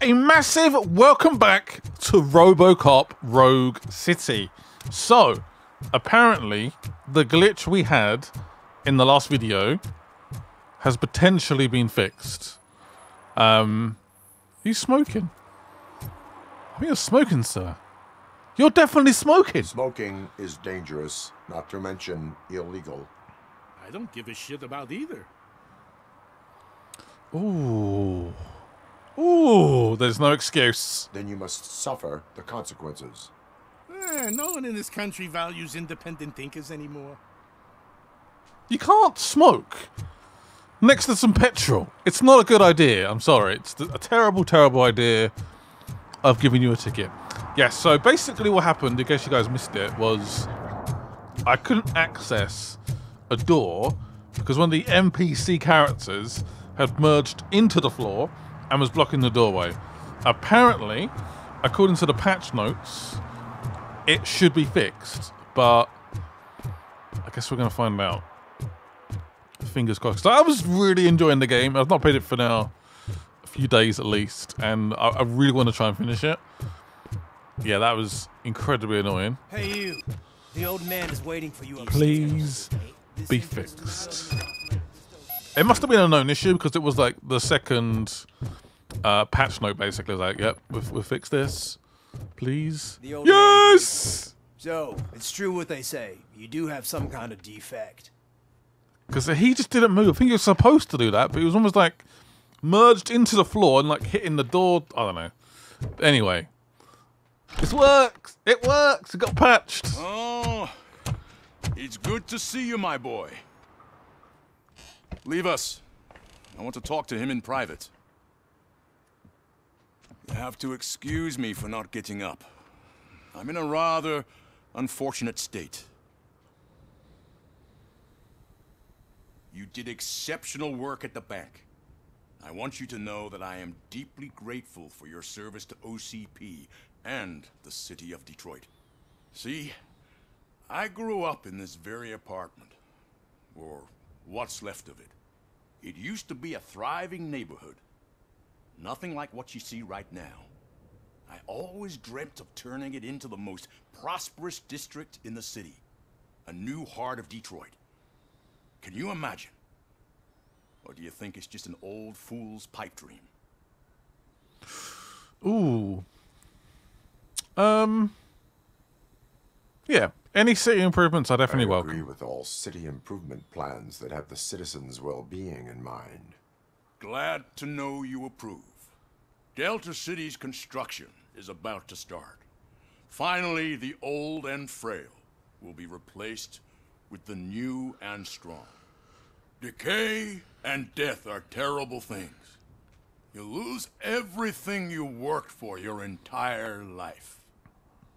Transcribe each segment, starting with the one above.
a massive welcome back to Robocop Rogue City. So, apparently, the glitch we had in the last video has potentially been fixed. Um, are you smoking? I think you're smoking, sir. You're definitely smoking. Smoking is dangerous, not to mention illegal. I don't give a shit about either. Ooh. Ooh, there's no excuse. Then you must suffer the consequences. Eh, no one in this country values independent thinkers anymore. You can't smoke next to some petrol. It's not a good idea. I'm sorry. It's a terrible, terrible idea of giving you a ticket. Yes, so basically what happened, in case you guys missed it, was I couldn't access a door because one of the NPC characters had merged into the floor and was blocking the doorway. Apparently, according to the patch notes, it should be fixed, but I guess we're going to find out. Fingers crossed. I was really enjoying the game. I've not played it for now a few days at least, and I, I really want to try and finish it. Yeah, that was incredibly annoying. Hey, you. The old man is waiting for you. Please be fixed. It must have been a known issue because it was like the second uh, patch note basically. Was like, yep, we've, we've fixed this. Please. Yes! So, it's true what they say. You do have some kind of defect. Because he just didn't move. I think he was supposed to do that, but he was almost like merged into the floor and like hitting the door. I don't know. Anyway, this works. It works. It got patched. Oh, it's good to see you, my boy. Leave us. I want to talk to him in private. You have to excuse me for not getting up. I'm in a rather unfortunate state. You did exceptional work at the bank. I want you to know that I am deeply grateful for your service to OCP and the city of Detroit. See, I grew up in this very apartment, or what's left of it. It used to be a thriving neighborhood. Nothing like what you see right now. I always dreamt of turning it into the most prosperous district in the city. A new heart of Detroit. Can you imagine? Or do you think it's just an old fool's pipe dream? Ooh. Um. Yeah. Any city improvements, I definitely I welcome. agree with all city improvement plans that have the citizens' well-being in mind. Glad to know you approve. Delta City's construction is about to start. Finally, the old and frail will be replaced with the new and strong. Decay and death are terrible things. You lose everything you worked for your entire life.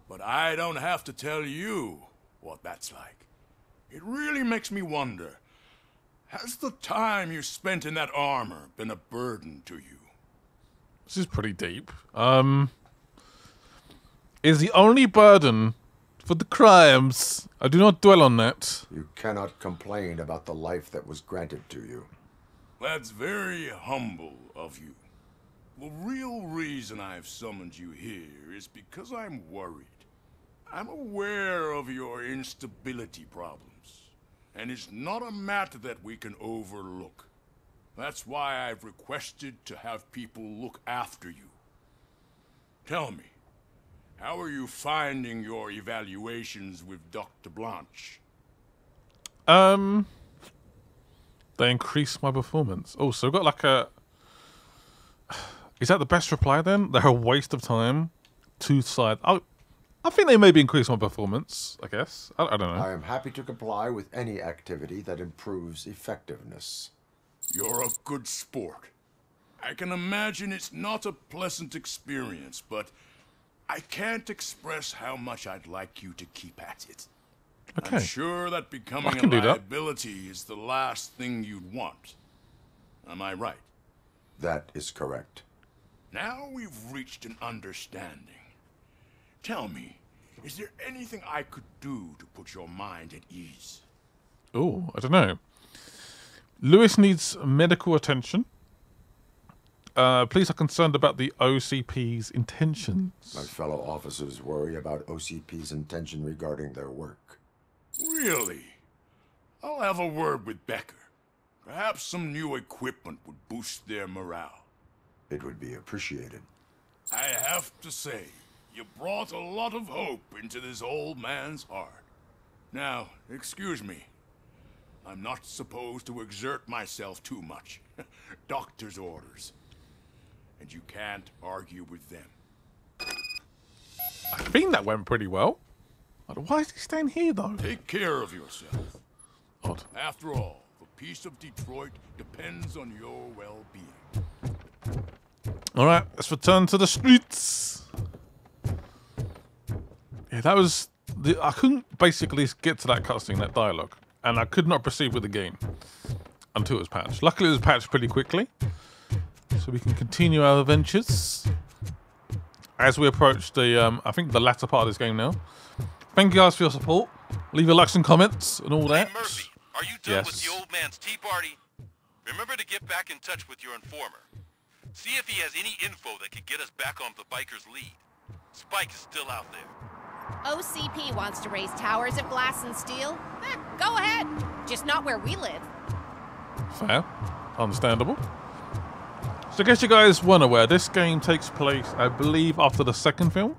But I don't have to tell you what that's like. It really makes me wonder, has the time you spent in that armor been a burden to you? This is pretty deep. Um. Is the only burden for the crimes. I do not dwell on that. You cannot complain about the life that was granted to you. That's very humble of you. The real reason I've summoned you here is because I'm worried. I'm aware of your instability problems, and it's not a matter that we can overlook. That's why I've requested to have people look after you. Tell me, how are you finding your evaluations with Dr. Blanche? Um, they increase my performance. Oh, so got like a. Is that the best reply then? They're a waste of time. Two side. Oh, I think they maybe increase my performance. I guess. I, I don't know. I am happy to comply with any activity that improves effectiveness. You're a good sport. I can imagine it's not a pleasant experience, but I can't express how much I'd like you to keep at it. Okay. I'm sure that becoming a can do that. liability is the last thing you'd want. Am I right? That is correct. Now we've reached an understanding. Tell me, is there anything I could do to put your mind at ease? Oh, I don't know. Lewis needs medical attention. Uh, police are concerned about the OCP's intentions. My fellow officers worry about OCP's intention regarding their work. Really? I'll have a word with Becker. Perhaps some new equipment would boost their morale. It would be appreciated. I have to say, you brought a lot of hope into this old man's heart. Now, excuse me. I'm not supposed to exert myself too much. Doctor's orders. And you can't argue with them. I think that went pretty well. Why is he staying here, though? Take care of yourself. Odd. After all, the peace of Detroit depends on your well-being. All right, let's return to the streets. Yeah, that was the. I couldn't basically get to that cutscene, that dialogue, and I could not proceed with the game until it was patched. Luckily, it was patched pretty quickly, so we can continue our adventures as we approach the. Um, I think the latter part of this game now. Thank you guys for your support. Leave your likes and comments and all that. Hey Murphy, are you done with Yes. the old man's tea party? Remember to get back in touch with your informer. See if he has any info that could get us back on the biker's lead. Spike is still out there. OCP wants to raise towers of glass and steel. Eh, go ahead. Just not where we live. Fair. Understandable. So I guess you guys weren't aware, this game takes place, I believe, after the second film.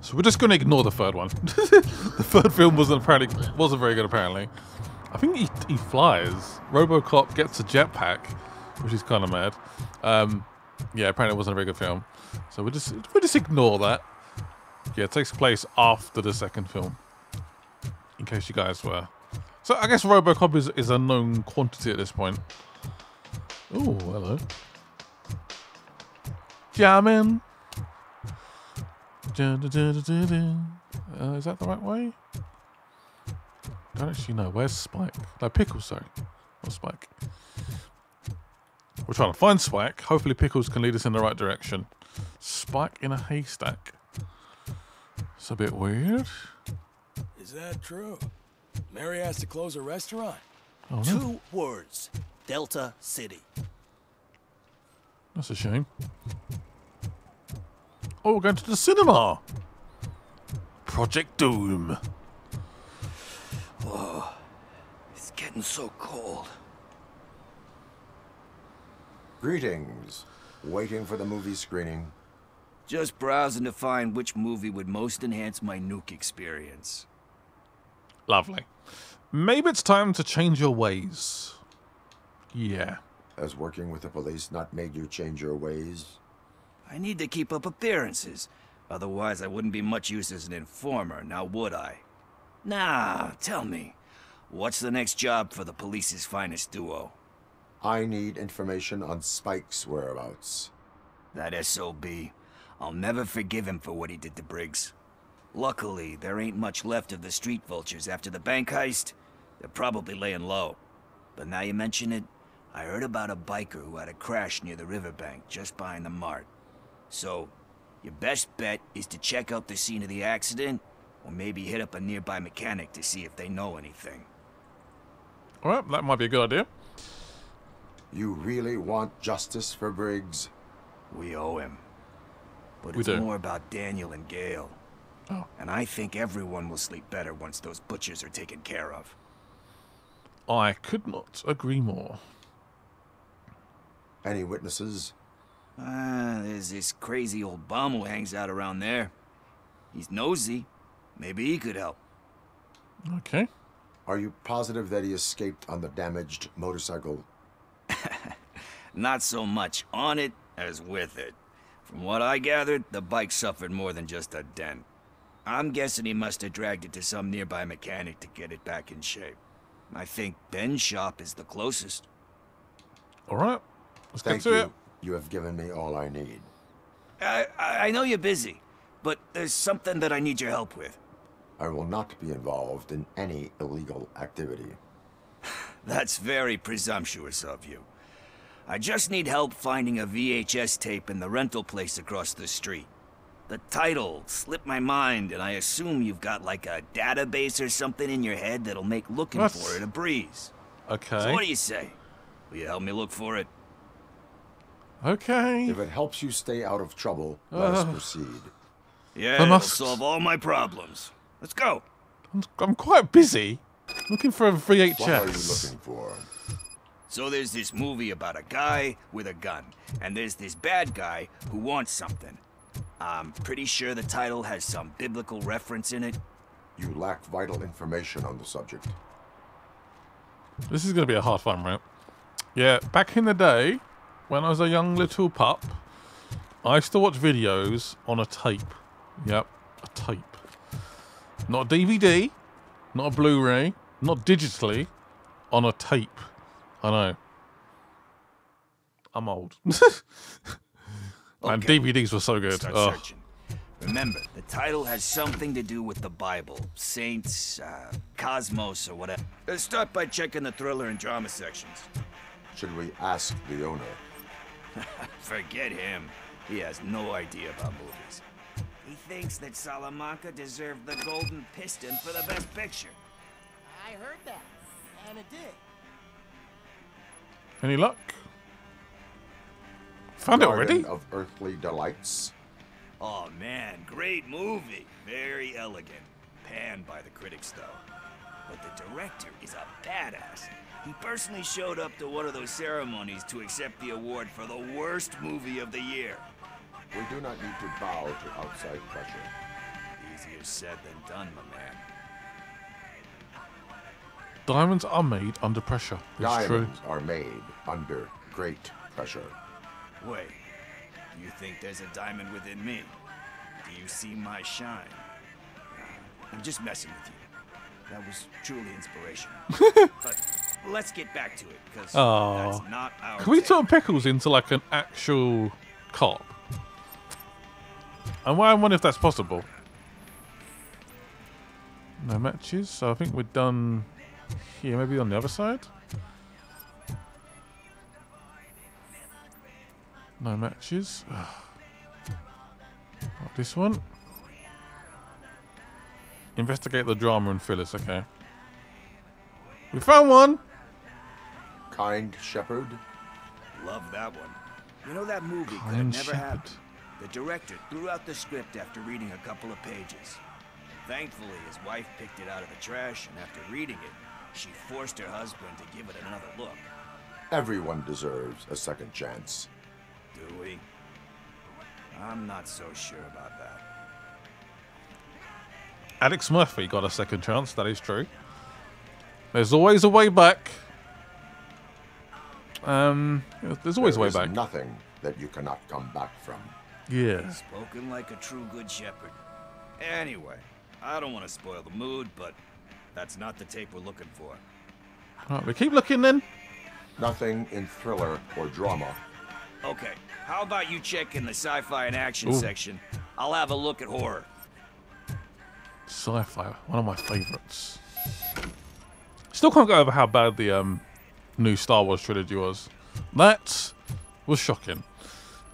So we're just going to ignore the third one. the third film wasn't apparently wasn't very good. Apparently, I think he, he flies. RoboCop gets a jetpack, which is kind of mad. Um, yeah, apparently it wasn't a very good film. So we just we just ignore that. Yeah, it takes place after the second film. In case you guys were. So I guess RoboCop is, is a known quantity at this point. Oh, hello. Jamming. Uh, is that the right way? Don't actually know. Where's Spike? No, Pickles, sorry. Not Spike. We're trying to find Spike. Hopefully Pickles can lead us in the right direction. Spike in a haystack. It's a bit weird. Is that true? Mary has to close a restaurant. Oh, no. Two words. Delta City. That's a shame. Oh, we're going to the cinema. Project Doom. Oh, it's getting so cold. Greetings. Waiting for the movie screening. Just browsing to find which movie would most enhance my nuke experience. Lovely. Maybe it's time to change your ways. Yeah. Has working with the police not made you change your ways? I need to keep up appearances. Otherwise, I wouldn't be much use as an informer, now would I? Now, tell me, what's the next job for the police's finest duo? I need information on Spike's whereabouts. That SOB. I'll never forgive him for what he did to Briggs. Luckily, there ain't much left of the street vultures after the bank heist. They're probably laying low. But now you mention it, I heard about a biker who had a crash near the riverbank just behind the mart. So, your best bet is to check out the scene of the accident, or maybe hit up a nearby mechanic to see if they know anything. All right, that might be a good idea. You really want justice for Briggs? We owe him. But We it's do. more about Daniel and Gale. Oh. And I think everyone will sleep better once those butchers are taken care of. I could not agree more. Any witnesses? Ah, there's this crazy old bum who hangs out around there. He's nosy. Maybe he could help. Okay. Are you positive that he escaped on the damaged motorcycle? Not so much on it as with it. From what I gathered, the bike suffered more than just a dent. I'm guessing he must have dragged it to some nearby mechanic to get it back in shape. I think Ben's shop is the closest. All right. Let's Thank get to you. it. You have given me all I need. I, I I know you're busy, but there's something that I need your help with. I will not be involved in any illegal activity. That's very presumptuous of you. I just need help finding a VHS tape in the rental place across the street. The title slipped my mind, and I assume you've got like a database or something in your head that'll make looking What? for it a breeze. Okay. So what do you say? Will you help me look for it? Okay. If it helps you stay out of trouble, let us proceed. Yeah, I it'll must- solve all my problems. Let's go. I'm, I'm quite busy. Looking for a What are you VHS. looking for? So there's this movie about a guy with a gun, and there's this bad guy who wants something. I'm pretty sure the title has some biblical reference in it. You lack vital information on the subject. This is going to be a hard one, right? Yeah, back in the day, when I was a young little pup, I used to watch videos on a tape. Yep, a tape. Not a DVD, not a Blu-ray, not digitally, on a tape. I know. I'm old. And Okay. DVDs were so good. Start Oh. Remember, the title has something to do with the Bible, saints, uh, cosmos, or whatever. Let's start by checking the thriller and drama sections. Should we ask the owner? Forget him. He has no idea about movies. He thinks that Salamanca deserved the Golden Piston for the Best Picture. I heard that, and it did. Any luck? Found it Garden already? of Earthly Delights? Oh man, great movie. Very elegant. Panned by the critics though. But the director is a badass. He personally showed up to one of those ceremonies to accept the award for the worst movie of the year. We do not need to bow to outside pressure. Easier said than done, my man. Diamonds are made under pressure. It's true. Diamonds are made under great pressure. Wait, you think there's a diamond within me? Do you see my shine? I'm just messing with you. That was truly inspirational. but let's get back to it, because Aw. that's not our Can we day. turn Pickles into like an actual cop? And I wonder if that's possible. No matches, so I think we're done here. Maybe on the other side. No matches. Not this one. Investigate the drama and Phyllis. Okay. We found one. Kind Shepherd? Love that one. You know that movie could have Kind never Shepherd. happened. The director threw out the script after reading a couple of pages. Thankfully, his wife picked it out of the trash, and after reading it, she forced her husband to give it another look. Everyone deserves a second chance. Do we? I'm not so sure about that. Alex Murphy got a second chance. That is true. There's always a way back. Um, there's always There a way back. nothing that you cannot come back from. Yeah. Spoken like a true good shepherd. Anyway, I don't want to spoil the mood, but that's not the tape we're looking for. Right, we keep looking then. Nothing in thriller or drama. Okay, how about you check in the sci-fi and action Ooh. section? I'll have a look at horror. Sci-fi, one of my favorites. Still can't get over how bad the um, new Star Wars trilogy was. That was shocking.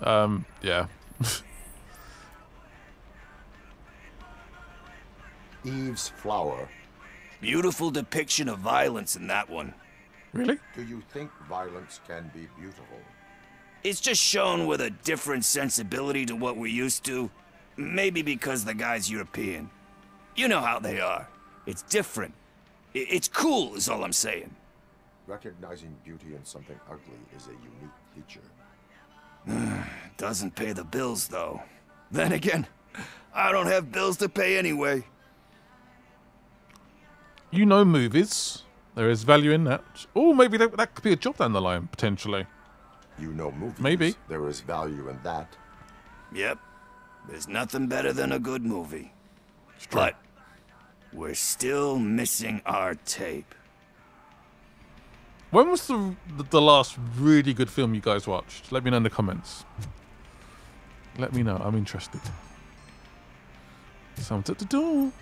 Um, yeah. Eve's Flower. Beautiful depiction of violence in that one. really? Do you think violence can be beautiful? It's just shown with a different sensibility to what we're used to. Maybe because the guy's European. You know how they are. It's different. I- It's cool, is all I'm saying. Recognizing beauty in something ugly is a unique feature. Doesn't pay the bills, though. Then again, I don't have bills to pay anyway. You know movies. There is value in that. Oh, maybe that, that could be a job down the line, potentially. You know movies. Maybe. There is value in that. Yep. There's nothing better than a good movie. But we're still missing our tape. When was the, the the last really good film you guys watched? Let me know in the comments. Let me know. I'm interested. Something to do.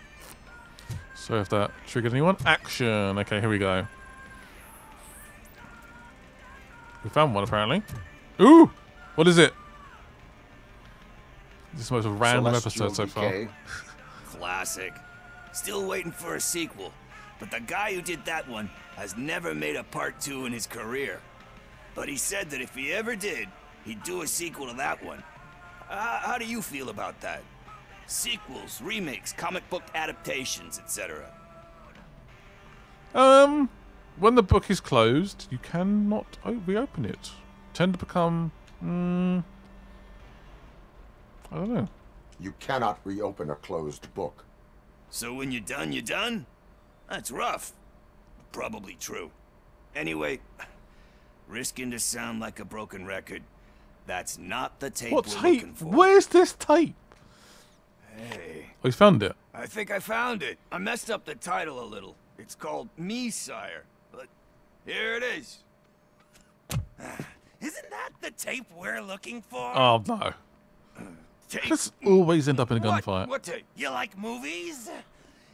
So if that triggered anyone, action. Okay, here we go. We found one apparently. Ooh, what is it? This is the most random Celestial episode so far. Classic. Still waiting for a sequel. But the guy who did that one has never made a part two in his career. But he said that if he ever did, he'd do a sequel to that one. Uh, how do you feel about that? Sequels, remakes, comic book adaptations, etc. Um, when the book is closed, you cannot reopen it. Tend to become, mm, I don't know. You cannot reopen a closed book. So when you're done, you're done? That's rough. Probably true. Anyway, risking to sound like a broken record, that's not the tape What we're tape? looking for. Where's this tape? Hey, Oh, he's found it. I think I found it. I messed up the title a little. It's called Me Sire, but here it is. Isn't that the tape we're looking for? Oh no. Uh, tape? Let's always end up in a What? gunfight. What tape? You like movies?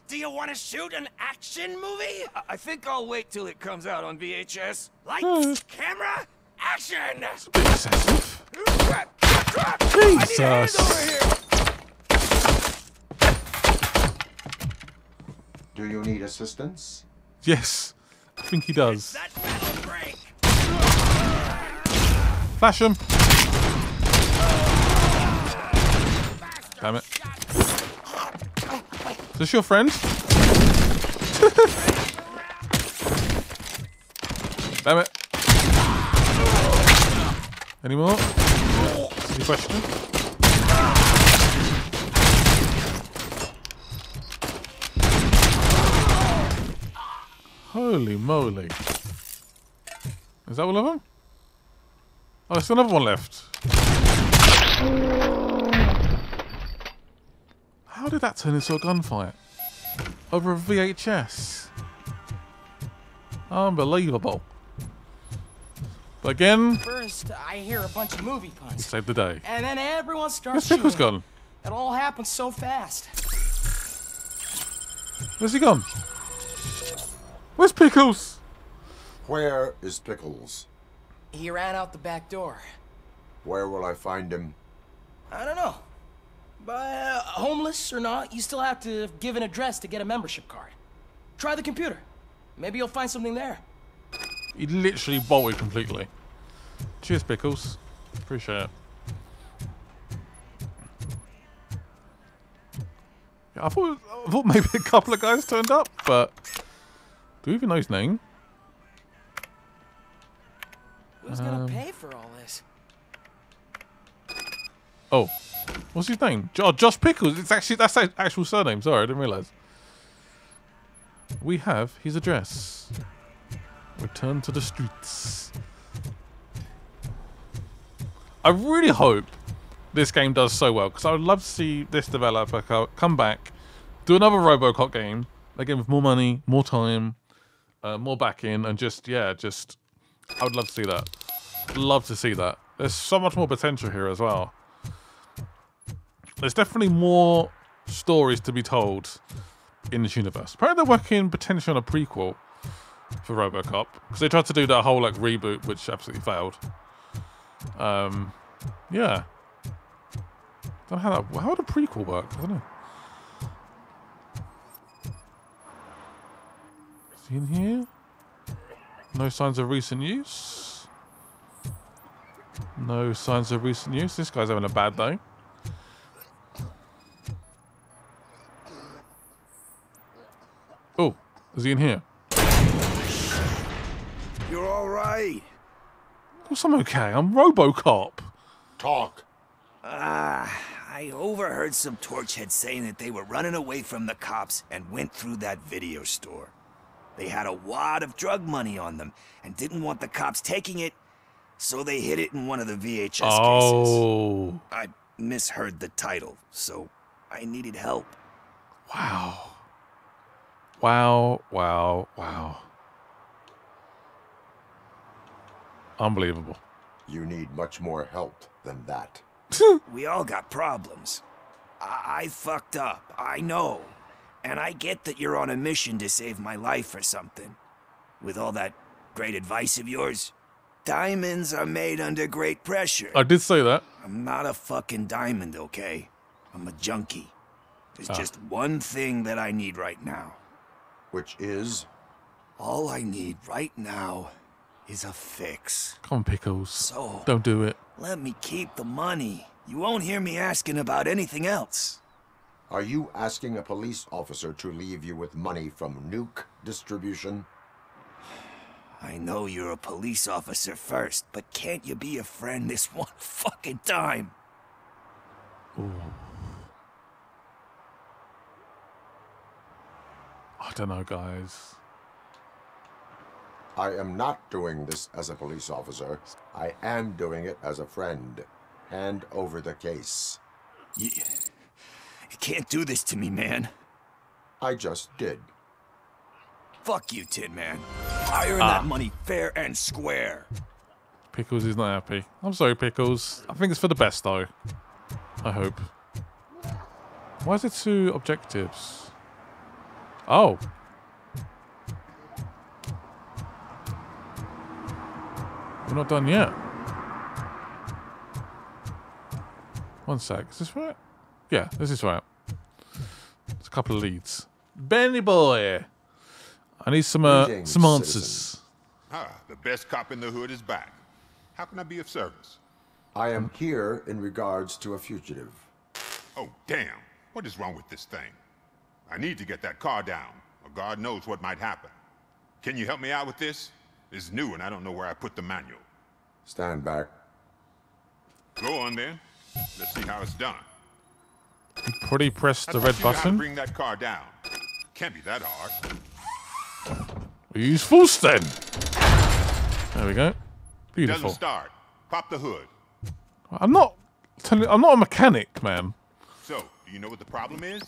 Do you want to shoot an action movie? I, I think I'll wait till it comes out on VHS. Hmm. Lights, camera, action! Bit excessive. Jesus. Do you need assistance? Yes, I think he does. That metal break! Flash him. Damn it. Is this your friend? Damn it. Any more? Any question? Holy moly. Is that all of them? Oh, there's another one left. How did that turn into a gunfight? Over a VHS? Unbelievable. But again, First, I hear a bunch of movie puns. saved the day. And then everyone starts Where's shooting. gone? It all happens so fast. Where's he gone? Where's Pickles? Where is Pickles? He ran out the back door. Where will I find him? I don't know. But uh, homeless or not, you still have to give an address to get a membership card. Try the computer. Maybe you'll find something there. He literally bolted completely. Cheers, Pickles. Appreciate it. Yeah, I thought I thought maybe a couple of guys turned up, but do we even know his name? Who's gonna Um, pay for all this? Oh, what's his name? Oh, Josh Pickles. It's actually that's his actual surname. Sorry, I didn't realize. We have his address. Return to the streets. I really hope this game does so well because I would love to see this developer come back, do another RoboCop game again with more money, more time, uh, more backing, and just yeah, just I would love to see that. Love to see that. There's so much more potential here as well. There's definitely more stories to be told in this universe. Apparently, they're working potentially on a prequel for RoboCop because they tried to do that whole like reboot, which absolutely failed. Um, yeah. Don't know how that. How would a prequel work? I don't know. In here? No signs of recent use. No signs of recent use. This guy's having a bad day. Oh, is he in here? You're all right. Of course I'm okay. I'm RoboCop. Talk. Ah, I overheard some torchheads saying that they were running away from the cops and went through that video store. They had a wad of drug money on them and didn't want the cops taking it, so they hid it in one of the VHS cases. Oh, I misheard the title, so I needed help. wow. Wow, wow, wow. Unbelievable. You need much more help than that. We all got problems. I, I fucked up, I know. And I get that you're on a mission to save my life or something. With all that great advice of yours, diamonds are made under great pressure. I did say that. I'm not a fucking diamond, okay? I'm a junkie. There's Ah. just one thing that I need right now. Which is? All I need right now is a fix. Come on, Pickles. So- Don't do it. Let me keep the money. You won't hear me asking about anything else. Are you asking a police officer to leave you with money from nuke distribution? I know you're a police officer first, but can't you be a friend this one fucking time? I don't know, guys. I am not doing this as a police officer. I am doing it as a friend. Hand over the case. You, you can't do this to me, man. I just did. Fuck you, Tin Man. I earned Ah. that money fair and square. Pickles is not happy. I'm sorry, Pickles. I think it's for the best, though. I hope. Why is it two objectives? Oh. We're not done yet. One sec. Is this right? Yeah, this is right. It's a couple of leads. Benny boy. I need some uh, Greetings, some answers. citizen. Ah, the best cop in the hood is back. How can I be of service? I am here in regards to a fugitive. Oh, damn. What is wrong with this thing? I need to get that car down, or God knows what might happen. Can you help me out with this? It's new and I don't know where I put the manual. Stand back. Go on then. Let's see how it's done. Pretty press the red you button. bring that car down. Can't be that hard. Use full stand. There we go. Beautiful. Doesn't start. Pop the hood. I'm not telling. I'm not a mechanic, man. So, do you know what the problem is?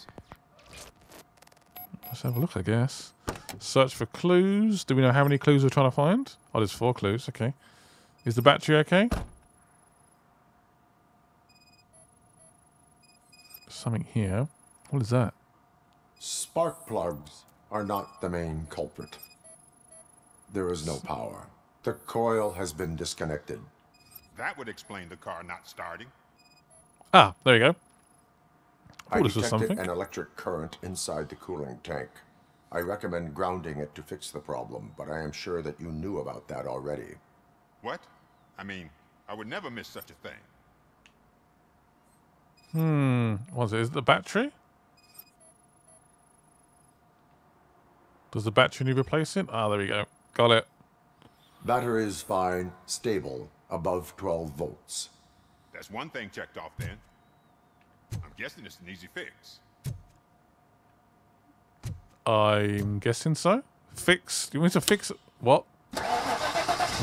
Let's have a look, I guess. Search for clues. Do we know how many clues we're trying to find? Oh, there's four clues. Okay. Is the battery okay? Something here. What is that? Spark plugs are not the main culprit. There is no power. The coil has been disconnected. That would explain the car not starting. Ah, there you go. I Oh, this was detected something. an electric current inside the cooling tank. I recommend grounding it to fix the problem, but I am sure that you knew about that already. What? I mean, I would never miss such a thing. Hmm. What is it? Is it the battery? Does the battery need replacing? Ah, there we go. Got it. Battery is fine, stable, above 12 volts. That's one thing checked off then. I'm guessing it's an easy fix. I'm guessing so. Fix. You want me to fix it? What? Well,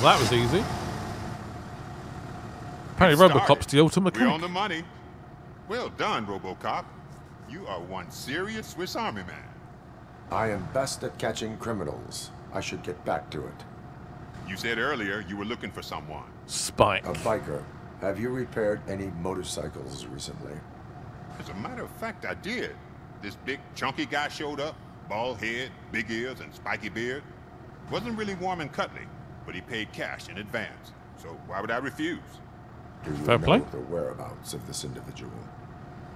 that was easy. Apparently, Get Robocop's the ultimate We're on the money. Well done, RoboCop. You are one serious Swiss Army man. I am best at catching criminals. I should get back to it. You said earlier you were looking for someone. Spike. A biker. Have you repaired any motorcycles recently? As a matter of fact, I did. This big, chunky guy showed up, bald head, big ears, and spiky beard. Wasn't really warm and cuddly, but he paid cash in advance. So why would I refuse? Do you Fair know play. the whereabouts of this individual?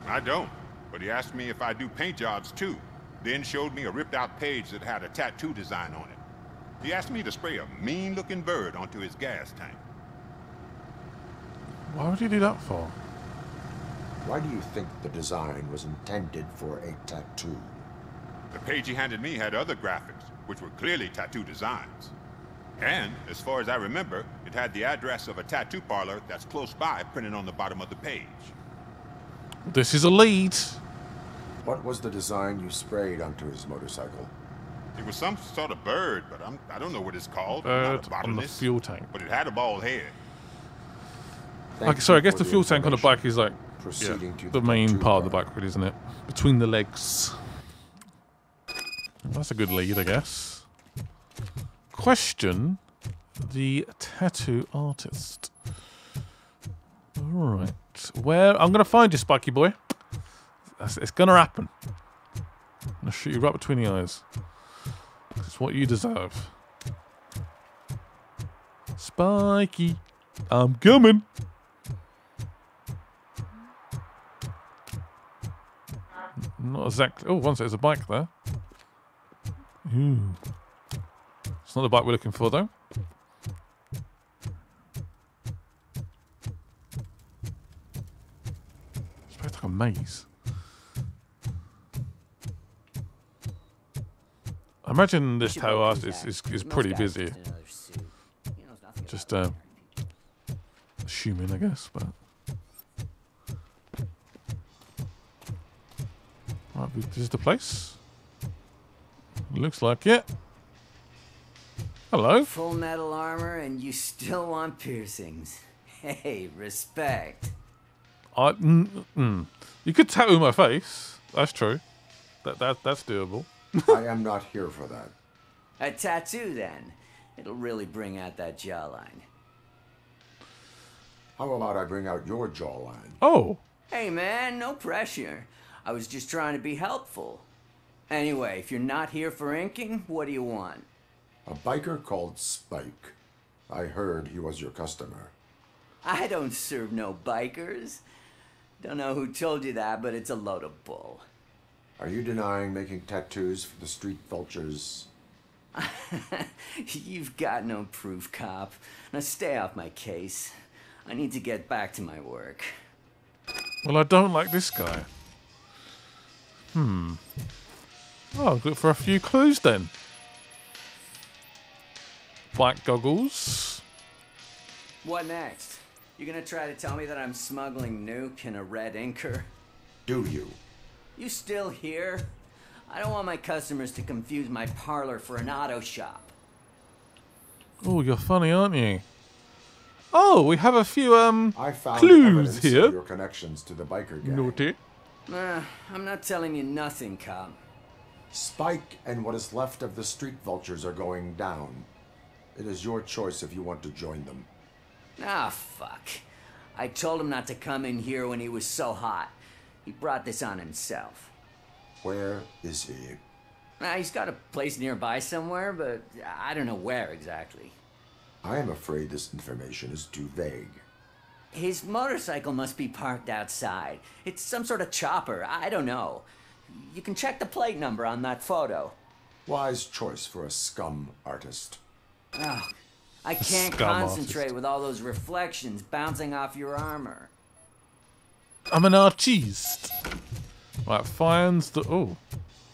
I don't, but he asked me if I do paint jobs too. Then showed me a ripped out page that had a tattoo design on it. He asked me to spray a mean looking bird onto his gas tank. Why would you do that for? Why do you think the design was intended for a tattoo? The page he handed me had other graphics, which were clearly tattoo designs. And, as far as I remember, it had the address of a tattoo parlor that's close by printed on the bottom of the page. This is a lead. What was the design you sprayed onto his motorcycle? It was some sort of bird, but I'm, I don't know what it's called. I'm Bird a on the fuel tank. But it had a bald head. Thank Okay, sorry, I guess for the fuel tank on the bike is like Proceeding yeah, to the the main tattoo part of the bike, really, isn't it? Between the legs. That's a good lead, I guess. Question the tattoo artist. Where I'm gonna find you, Spiky boy. It's gonna happen. I'm gonna shoot you right between the eyes. It's what you deserve. Spiky, I'm coming. Not exactly. Oh, once there's a bike there. Ooh. It's not the bike we're looking for, though. Maze. I imagine this tower is, is, is pretty busy. Just uh, assuming, I guess, but. Right, this is the place. Looks like it. Hello. Full metal armor and you still want piercings. Hey, respect. I, mm, mm. You could tattoo my face. That's true. That that that's doable. I am not here for that. A tattoo, then. It'll really bring out that jawline. How about I bring out your jawline? Oh. Hey, man, no pressure. I was just trying to be helpful. Anyway, if you're not here for inking, what do you want? A biker called Spike. I heard he was your customer. I don't serve no bikers. Don't know who told you that, but it's a load of bull. Are you denying making tattoos for the street vultures? You've got no proof, cop. Now stay off my case. I need to get back to my work. Well, I don't like this guy. Hmm. Oh, good for a few clues then. Black goggles. What next? You gonna try to tell me that I'm smuggling nuke in a red inker? Do you? You still here? I don't want my customers to confuse my parlor for an auto shop. Oh, you're funny, aren't you? Oh, we have a few um I found clues evidence here. your connections to the biker gang. Naughty. Uh, I'm not telling you nothing, cop. Spike and what is left of the street vultures are going down. It is your choice if you want to join them. Ah, fuck. I told him not to come in here when he was so hot. He brought this on himself. Where is he? Ah, he's got a place nearby somewhere, but I don't know where exactly. I am afraid this information is too vague. His motorcycle must be parked outside. It's some sort of chopper. I don't know. You can check the plate number on that photo. Wise choice for a scum artist. Oh, I can't Scum concentrate artist. with all those reflections bouncing off your armor. I'm an artiste. Right, finds the. Oh,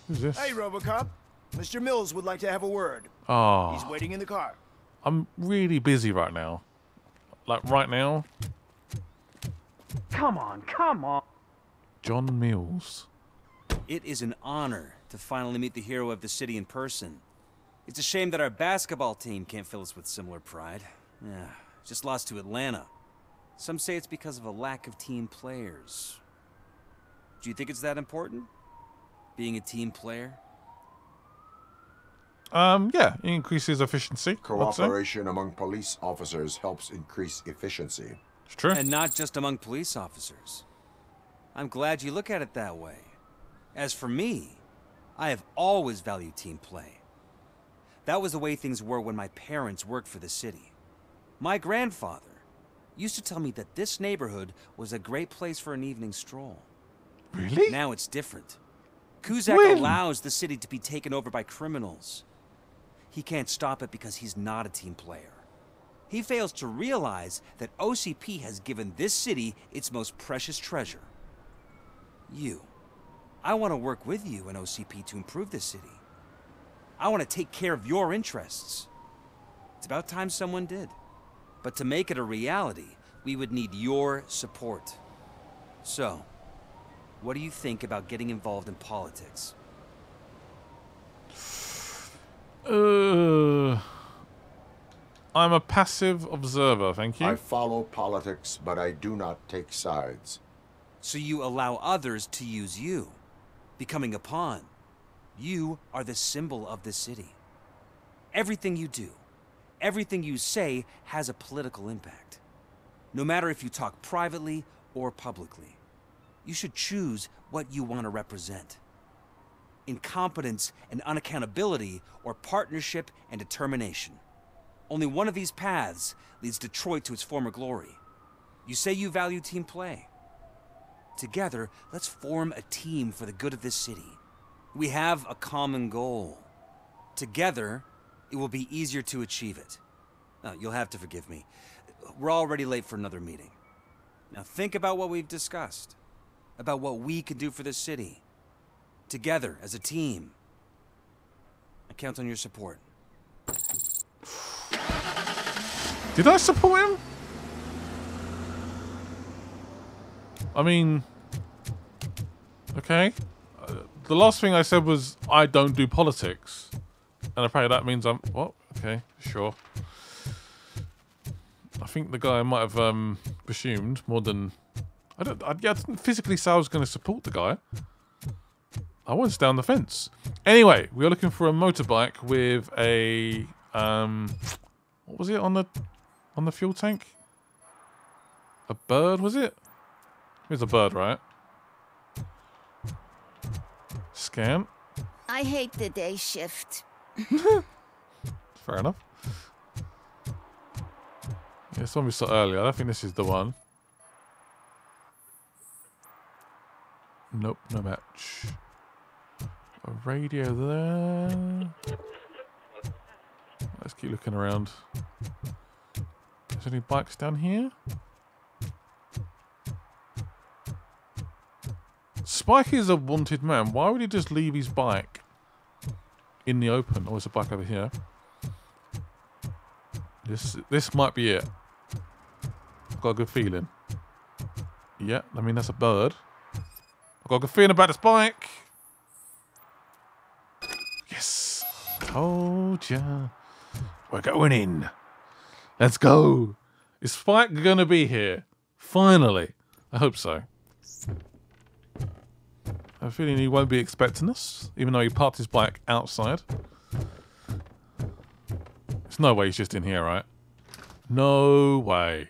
who's this? Hey, Robocop. Mr. Mills would like to have a word. Oh, He's waiting in the car. I'm really busy right now. Like right now, Come on, come on. John Mills. It is an honor to finally meet the hero of the city in person. It's a shame that our basketball team can't fill us with similar pride. Yeah, just lost to Atlanta. Some say it's because of a lack of team players. Do you think it's that important? Being a team player? Um, yeah, it increases efficiency. Cooperation among police officers helps increase efficiency. It's true. And not just among police officers. I'm glad you look at it that way. As for me, I have always valued team play. That was the way things were when my parents worked for the city. My grandfather used to tell me that this neighborhood was a great place for an evening stroll. Really? Now it's different. Kuzak When? allows the city to be taken over by criminals. He can't stop it because he's not a team player. He fails to realize that OCP has given this city its most precious treasure. You. I want to work with you and OCP to improve this city. I want to take care of your interests. It's about time someone did. But to make it a reality, we would need your support. So, what do you think about getting involved in politics? Uh, I'm a passive observer, thank you. I follow politics, but I do not take sides. So you allow others to use you, becoming a pawn. You are the symbol of the city. Everything you do, everything you say has a political impact. No matter if you talk privately or publicly, you should choose what you want to represent. Incompetence and unaccountability, or partnership and determination. Only one of these paths leads Detroit to its former glory. You say you value team play. Together, let's form a team for the good of this city. We have a common goal. Together, it will be easier to achieve it. Now, you'll have to forgive me. We're already late for another meeting. Now, think about what we've discussed. about what we can do for the city. Together, as a team. I count on your support. Did I support him? I mean, okay. Uh, the last thing I said was I don't do politics, and apparently that means I'm what? Okay, sure. I think the guy might have um, presumed more than I don't. I, yeah, I didn't physically say I was going to support the guy. I was down the fence. Anyway, we are looking for a motorbike with a um, what was it on the on the fuel tank? A bird was it? Here's a bird, right? Scan. I hate the day shift. Fair enough. Yeah, this one we saw earlier. I don't think this is the one. Nope, no match. A radio there. Let's keep looking around. Is there any bikes down here? Spike is a wanted man. Why would he just leave his bike in the open? Oh, there's a bike over here. This this might be it. I've got a good feeling. Yeah, I mean that's a bird. I've got a good feeling about this bike. Yes. Told ya. We're going in. Let's go. Is Spike gonna be here? Finally. I hope so. I have a feeling he won't be expecting us, even though he parked his bike outside. There's no way he's just in here, right? No way.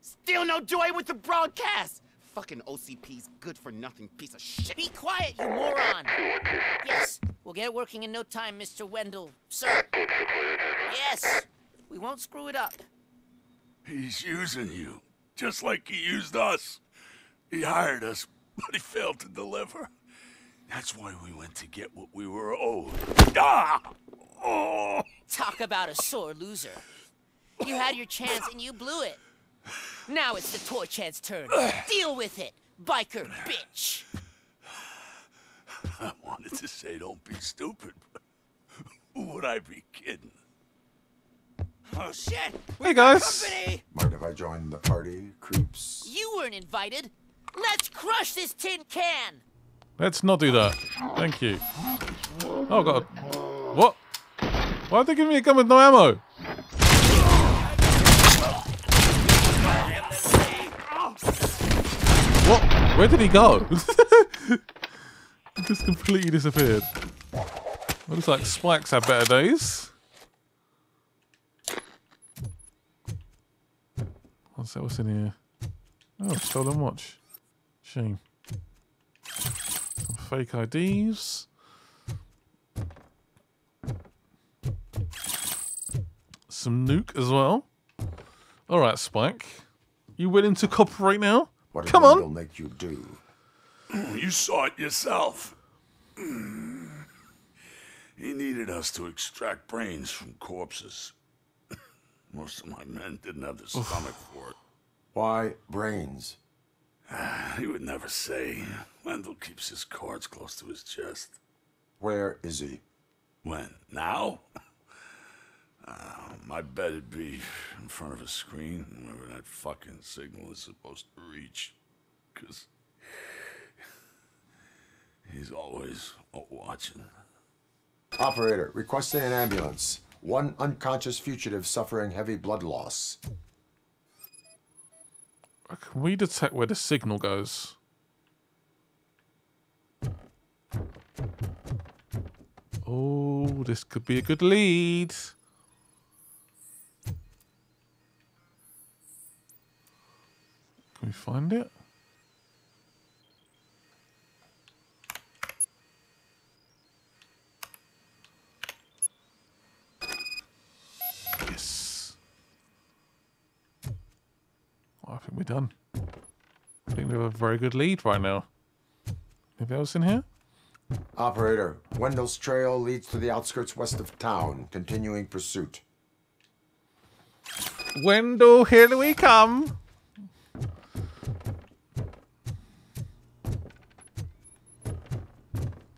Still no joy with the broadcast! Fucking OCP's good for nothing piece of shit. Be quiet, you moron! Yes, we'll get it working in no time, Mr. Wendell. Sir. Yes, we won't screw it up. He's using you, just like he used us. He hired us, but he failed to deliver. That's why we went to get what we were owed. Ah! Oh! Talk about a sore loser. You had your chance and you blew it. Now it's the toy chance turn. Deal with it, biker bitch. I wanted to say don't be stupid, but who would I be kidding? Oh shit! Hey guys. Company! Mind if I join the party, creeps? You weren't invited. Let's crush this tin can. Let's not do that. Thank you. Oh god. What? Why are they giving me a gun with no ammo? What? Where did he go? he just completely disappeared. Looks like Spikes had better days. What's that? What's in here? Oh, stolen watch. Shame. Some fake IDs. Some nuke as well. All right, Spike. You willing to cooperate now? What Come on. Wendell make you do? You saw it yourself. He needed us to extract brains from corpses. Most of my men didn't have the stomach for it. Why brains? He would never say. Wendell keeps his cards close to his chest. Where is he? When? Now? Uh, my bet it'd be in front of a screen, wherever that fucking signal is supposed to reach. Because he's always watching. Operator, requesting an ambulance. One unconscious fugitive suffering heavy blood loss. Can we detect where the signal goes? Oh, this could be a good lead. Can we find it? I think we're done. I think we have a very good lead right now. Anything else in here? Operator, Wendell's trail leads to the outskirts west of town. Continuing pursuit. Wendell, here we come.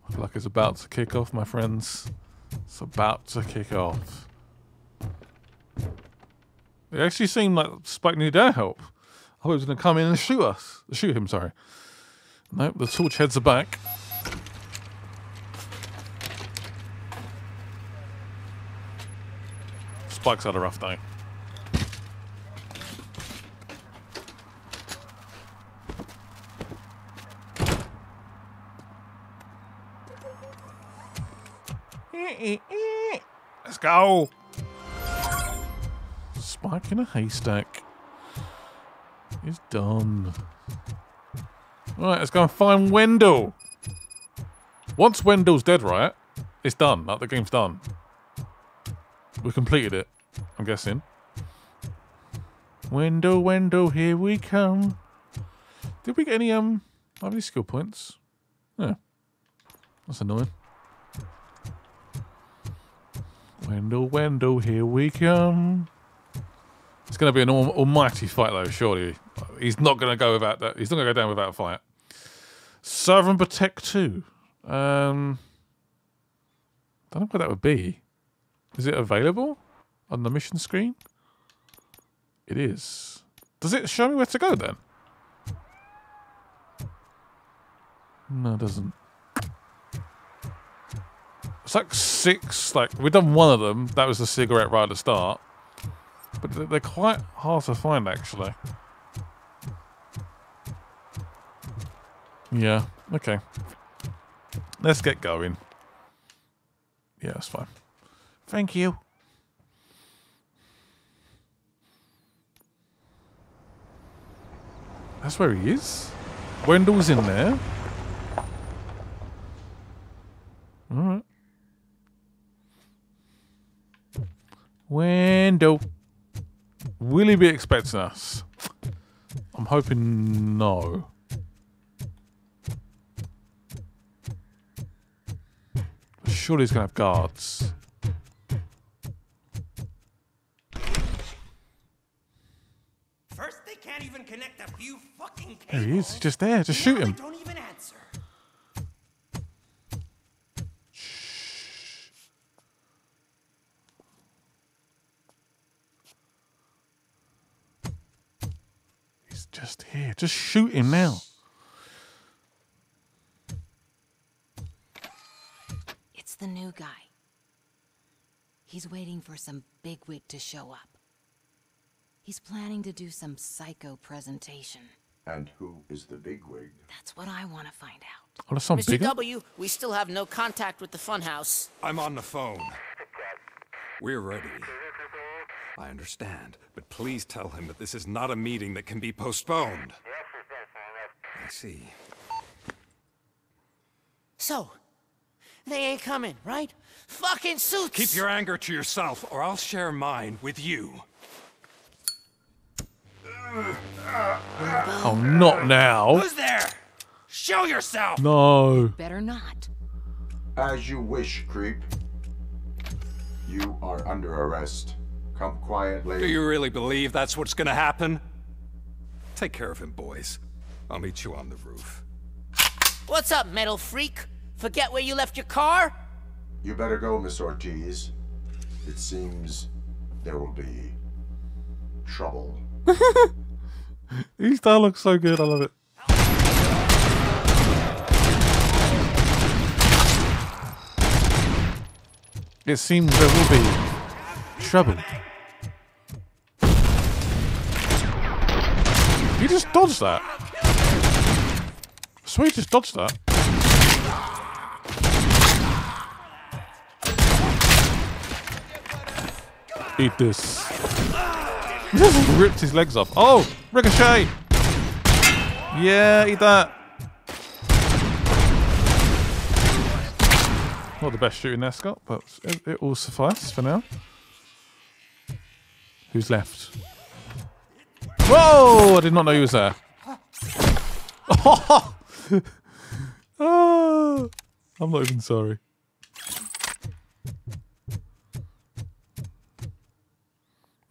I feel like it's about to kick off, my friends. It's about to kick off. It actually seemed like Spike needed our help. I thought he was going to come in and shoot us. Shoot him, sorry. Nope, the torch heads are back. Spike's had a rough day. Let's go. Spike in a haystack. He's done. Alright, let's go and find Wendell. Once Wendell's dead, right? It's done. Like the game's done. We completed it. I'm guessing. Wendell, Wendell, here we come. Did we get any um have any skill points? Yeah. That's annoying. Wendell, Wendell, here we come. It's going to be an almighty fight, though, surely. He's not going to go without that. He's not going to go down without a fight. Southern Protect 2. Um, don't know what that would be. Is it available on the mission screen? It is. Does it show me where to go then? No, it doesn't. It's like six, like, we've done one of them. That was the cigarette right at the start. But they're quite hard to find, actually. Yeah, okay. Let's get going. Yeah, that's fine. Thank you. That's where he is. Wendell's in there. Alright. Wendell. Will he be expecting us? I'm hoping no. Surely he's going to have guards. First, they can't even connect a few fucking cables. There he is. He's just there. Just shoot him. They don't even answer. He's just here. Just shoot him now. It's the new guy. He's waiting for some bigwig to show up. He's planning to do some psycho presentation. And who is the bigwig? That's what I want to find out. Oh, that's some Mr. bigger. W, we still have no contact with the funhouse. I'm on the phone. We're ready. I understand, but please tell him that this is not a meeting that can be postponed. I see. So, they ain't coming, right? Fucking suits! Keep your anger to yourself, or I'll share mine with you. Oh, not now. Who's there? Show yourself! No. Better not. As you wish, creep. You are under arrest. Come quietly. Do you really believe that's what's gonna happen? Take care of him, boys. I'll meet you on the roof. What's up, metal freak? Forget where you left your car? You better go, Miss Ortiz. It seems there will be trouble. His dialogue's so good. I love it. It seems there will be trouble. He just dodged that. I swear just dodged that. Eat this. Ripped his legs off. Oh, ricochet. Yeah, eat that. Not the best shooting Escort, but it, it will suffice for now. Who's left? Whoa! I did not know he was there. Oh, I'm not even sorry.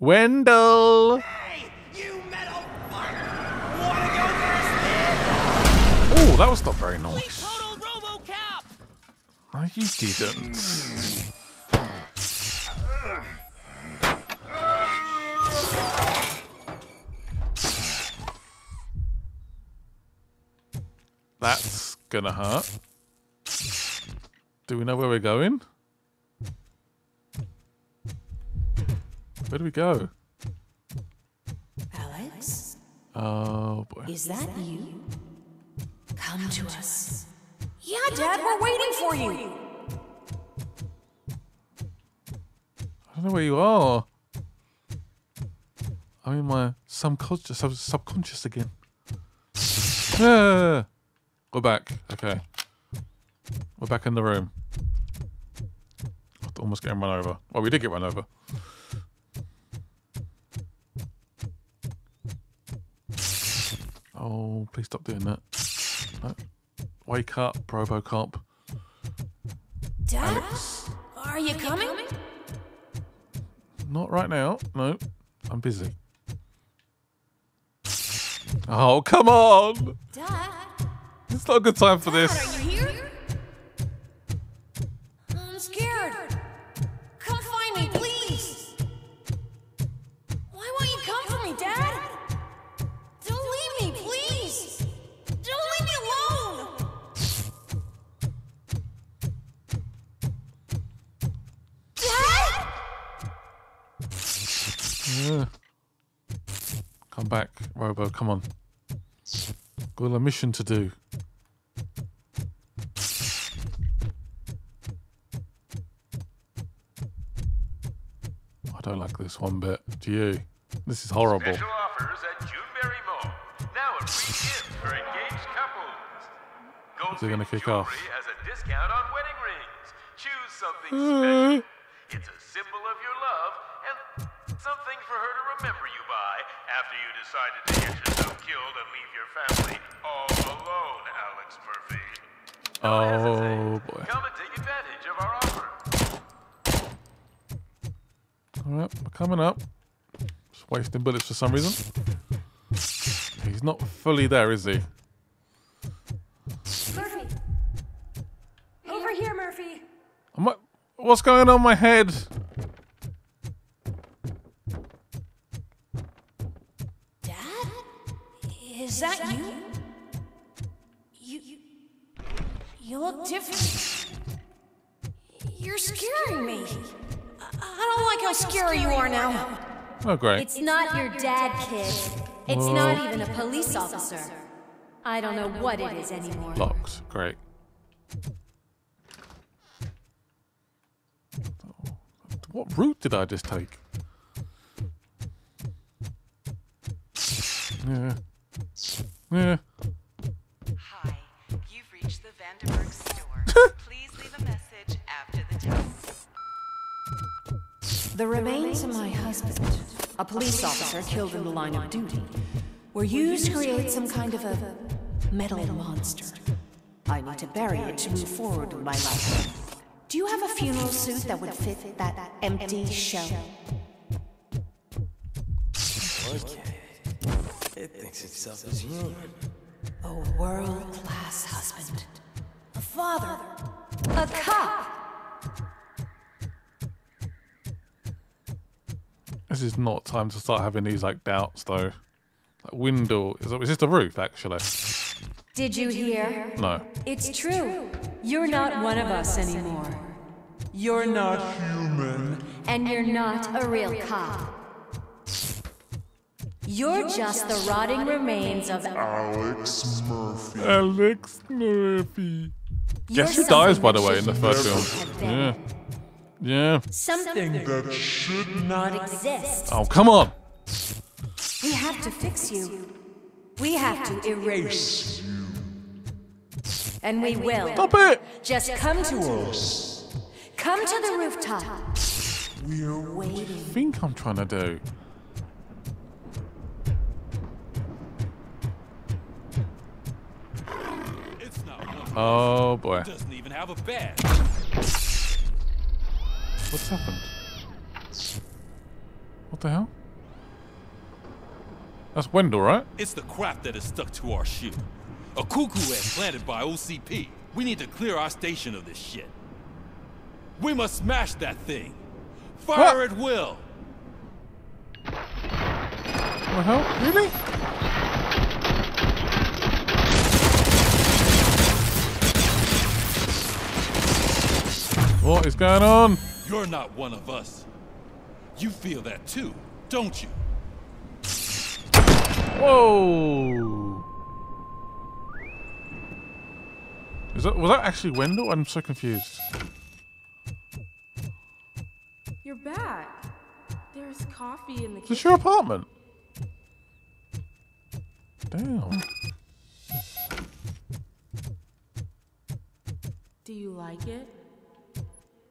Wendell! Oh, that was not very nice. No, you didn't. That's gonna hurt. Do we know where we're going? Where do we go? Alex? Oh boy. Is that you? Come to us. Yeah, Dad, we're waiting for you. I don't know where you are. I'm in my subconscious, sub- subconscious again. Yeah. We're back. Okay. We're back in the room. Almost getting run over. Well, we did get run over. Oh, please stop doing that. No. Wake up, Robocop. Dad? Alex. Are you coming? Not right now. No, I'm busy. Oh, come on! Dad? It's not a good time for this. Robo, come on. Got a mission to do. I don't like this one bit. Do you? This is horrible. Special offers at Juneberry Mall. Now a free gift for engaged couples. Is it gonna kick off? has a discount on wedding rings. Choose something Uh. special. It's a symbol of your love and something for her to remember after you decided to get yourself killed and leave your family all alone, Alex Murphy. Oh boy. Come and take advantage of our offer. Alright, we're coming up. Just wasting bullets for some reason. He's not fully there, is he? Murphy. Over here, Murphy. Am I, what's going on in my head? You look different. You're scaring me. I I don't like how scary you are now. Oh, great. It's not your dad, kid. It's Whoa. not even a police officer. I don't know what it is anymore. Locked. Great. What route did I just take? Yeah. Yeah. Hi, you've reached the Vanderberg store. Please leave a message after the tone. The remains of my husband, a police officer killed in the line of duty, were used to create some kind of a metal monster. I need to bury it to move forward with my life. Do you have a funeral suit that would fit that empty shell? Okay. It thinks itself as human. A world-class husband. A father. A cop! This is not time to start having these like doubts though. Like window is, is this the roof actually? Did you hear? No. It's true. You're not one of us anymore. You're not human. And you're not a real cop. You're just the rotting remains of Alex Murphy. Alex Murphy. You're Guess who dies by the way in the that first film? Yeah. Yeah. Something that should not exist. Oh come on. We have to fix you. We have to erase you. And we will. Stop it! Just come to us. Come to the rooftop. We're waiting. think I'm trying to do? Oh boy. Doesn't even have a bed. What's happened? What the hell? That's Wendell, right? It's the crap that is stuck to our shoe. A cuckoo egg planted by OCP. We need to clear our station of this shit. We must smash that thing. Fire at will. What the hell? Really? What is going on? You're not one of us. You feel that too, don't you? Whoa! Is that was that actually Wendell? I'm so confused. You're back. There's coffee in the Is this kitchen. your apartment? Damn. Do you like it?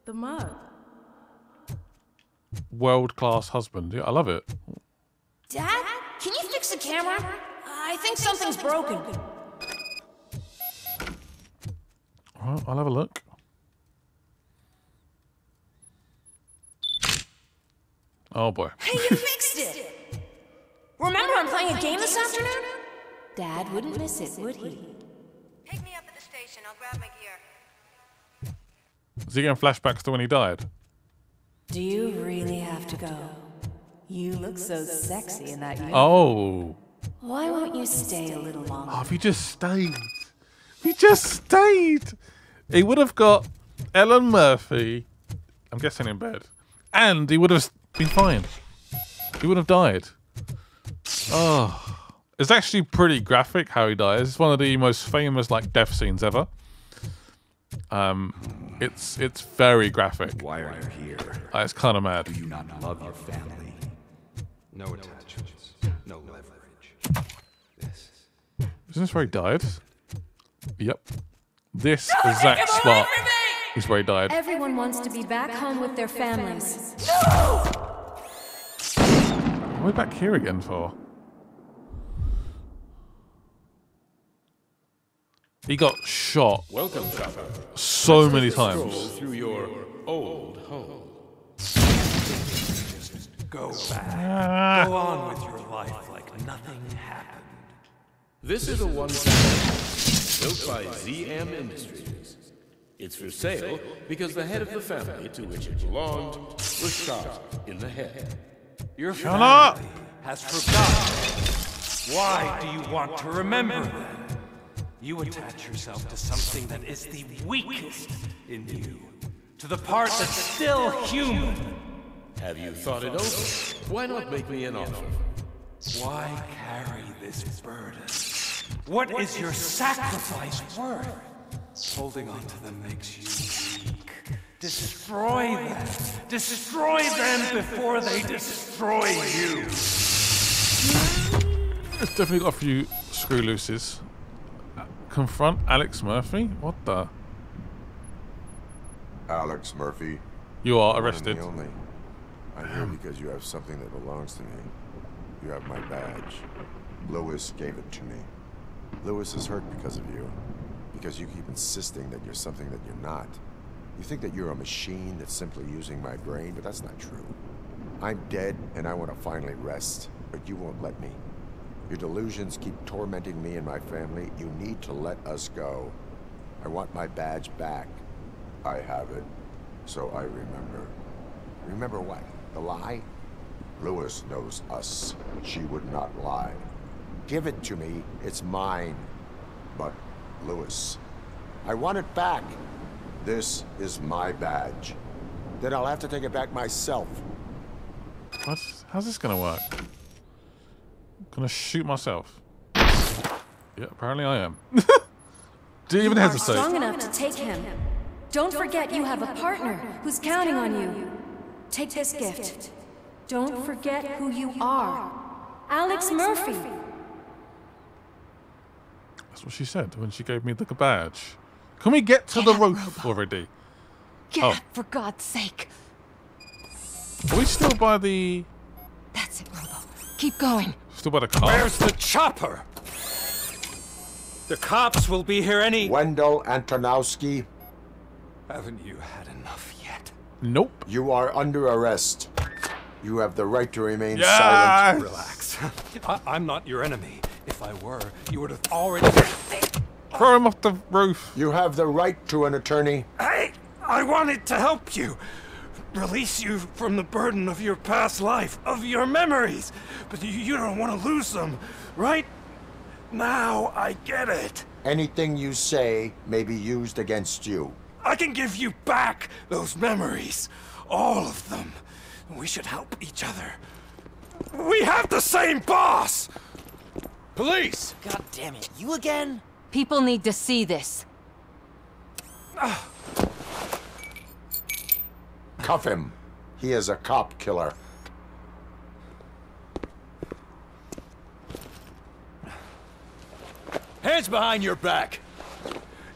The mug. World class husband. Yeah, I love it. Dad, can you fix the camera? I think something's broken. Alright, I'll have a look. Oh boy. Hey, you fixed it! Remember I'm playing a game this afternoon? Dad wouldn't miss it, would he? Pick me up at the station. I'll grab my gear. Is he getting flashbacks to when he died? Do you really have to go? You look so sexy in that uniform. Oh. Why won't you stay a little longer? Oh, if he just stayed. If he just stayed. He would have got Ellen Murphy, I'm guessing in bed, and he would have been fine. He would have died. Oh. It's actually pretty graphic how he dies. It's one of the most famous like death scenes ever. Um, it's it's very graphic. Why are you here? Uh, it's kind of mad. Do you not love your family? No attachments, no leverage. This. Isn't this where he died? Yep. This exact spot is where he died. Everyone wants to be back home with their families. No! What are we back here again for? He got shot Welcome, Chopper. so Let's many take a stroll times. Through your old home. Go Ah. back. Go on with your life like nothing happened. This is a one built by ZM Industries. It's for sale because the head of the family to which it belonged was shot in the head. Your family has forgotten. Why do you want to remember them? You attach yourself to something that is the weakest in you, to the part that's still human. Have you thought it over? Why not make me an offer? Why carry this burden? What is your sacrifice worth? Holding on to them makes you weak. Destroy them. Destroy them before they destroy you. It's definitely got a few screw looses. Confront Alex Murphy? What the? Alex Murphy. You are arrested. only. I'm here hmm. because you have something that belongs to me. You have my badge. Lewis gave it to me. Lewis is hurt because of you. Because you keep insisting that you're something that you're not. You think that you're a machine that's simply using my brain, but that's not true. I'm dead and I want to finally rest, but you won't let me. Your delusions keep tormenting me and my family. You need to let us go. I want my badge back. I have it, so I remember. Remember what? The lie? Lewis knows us. She would not lie. Give it to me. It's mine. But, Lewis, I want it back. This is my badge. Then I'll have to take it back myself. What? How's this gonna work? Gonna shoot myself? Yeah, apparently I am. Didn't even you are hesitate. strong enough to take him. Don't forget you have a partner who's counting on you. Take this gift. Don't forget who you are. Alex Murphy. That's what she said when she gave me the badge. Can we get to the roof already? Get Oh. up, for God's sake. Are we still by the That's it, Robo. Keep going. Still by the car? Where's the chopper? The cops will be here any. Wendell Antonowski, Haven't you had enough yet? Nope. you are under arrest. You have the right to remain Yes! silent. Relax. I- I'm not your enemy. If I were, you would have already. Throw him off the roof. You have the right to an attorney. Hey! I wanted to help you. Release you from the burden of your past life, of your memories. But you, you don't want to lose them, right? Now I get it. Anything you say may be used against you. I can give you back those memories. All of them. We should help each other. We have the same boss! Police! God damn it, you again? People need to see this. Cuff him. He is a cop killer. Hands behind your back!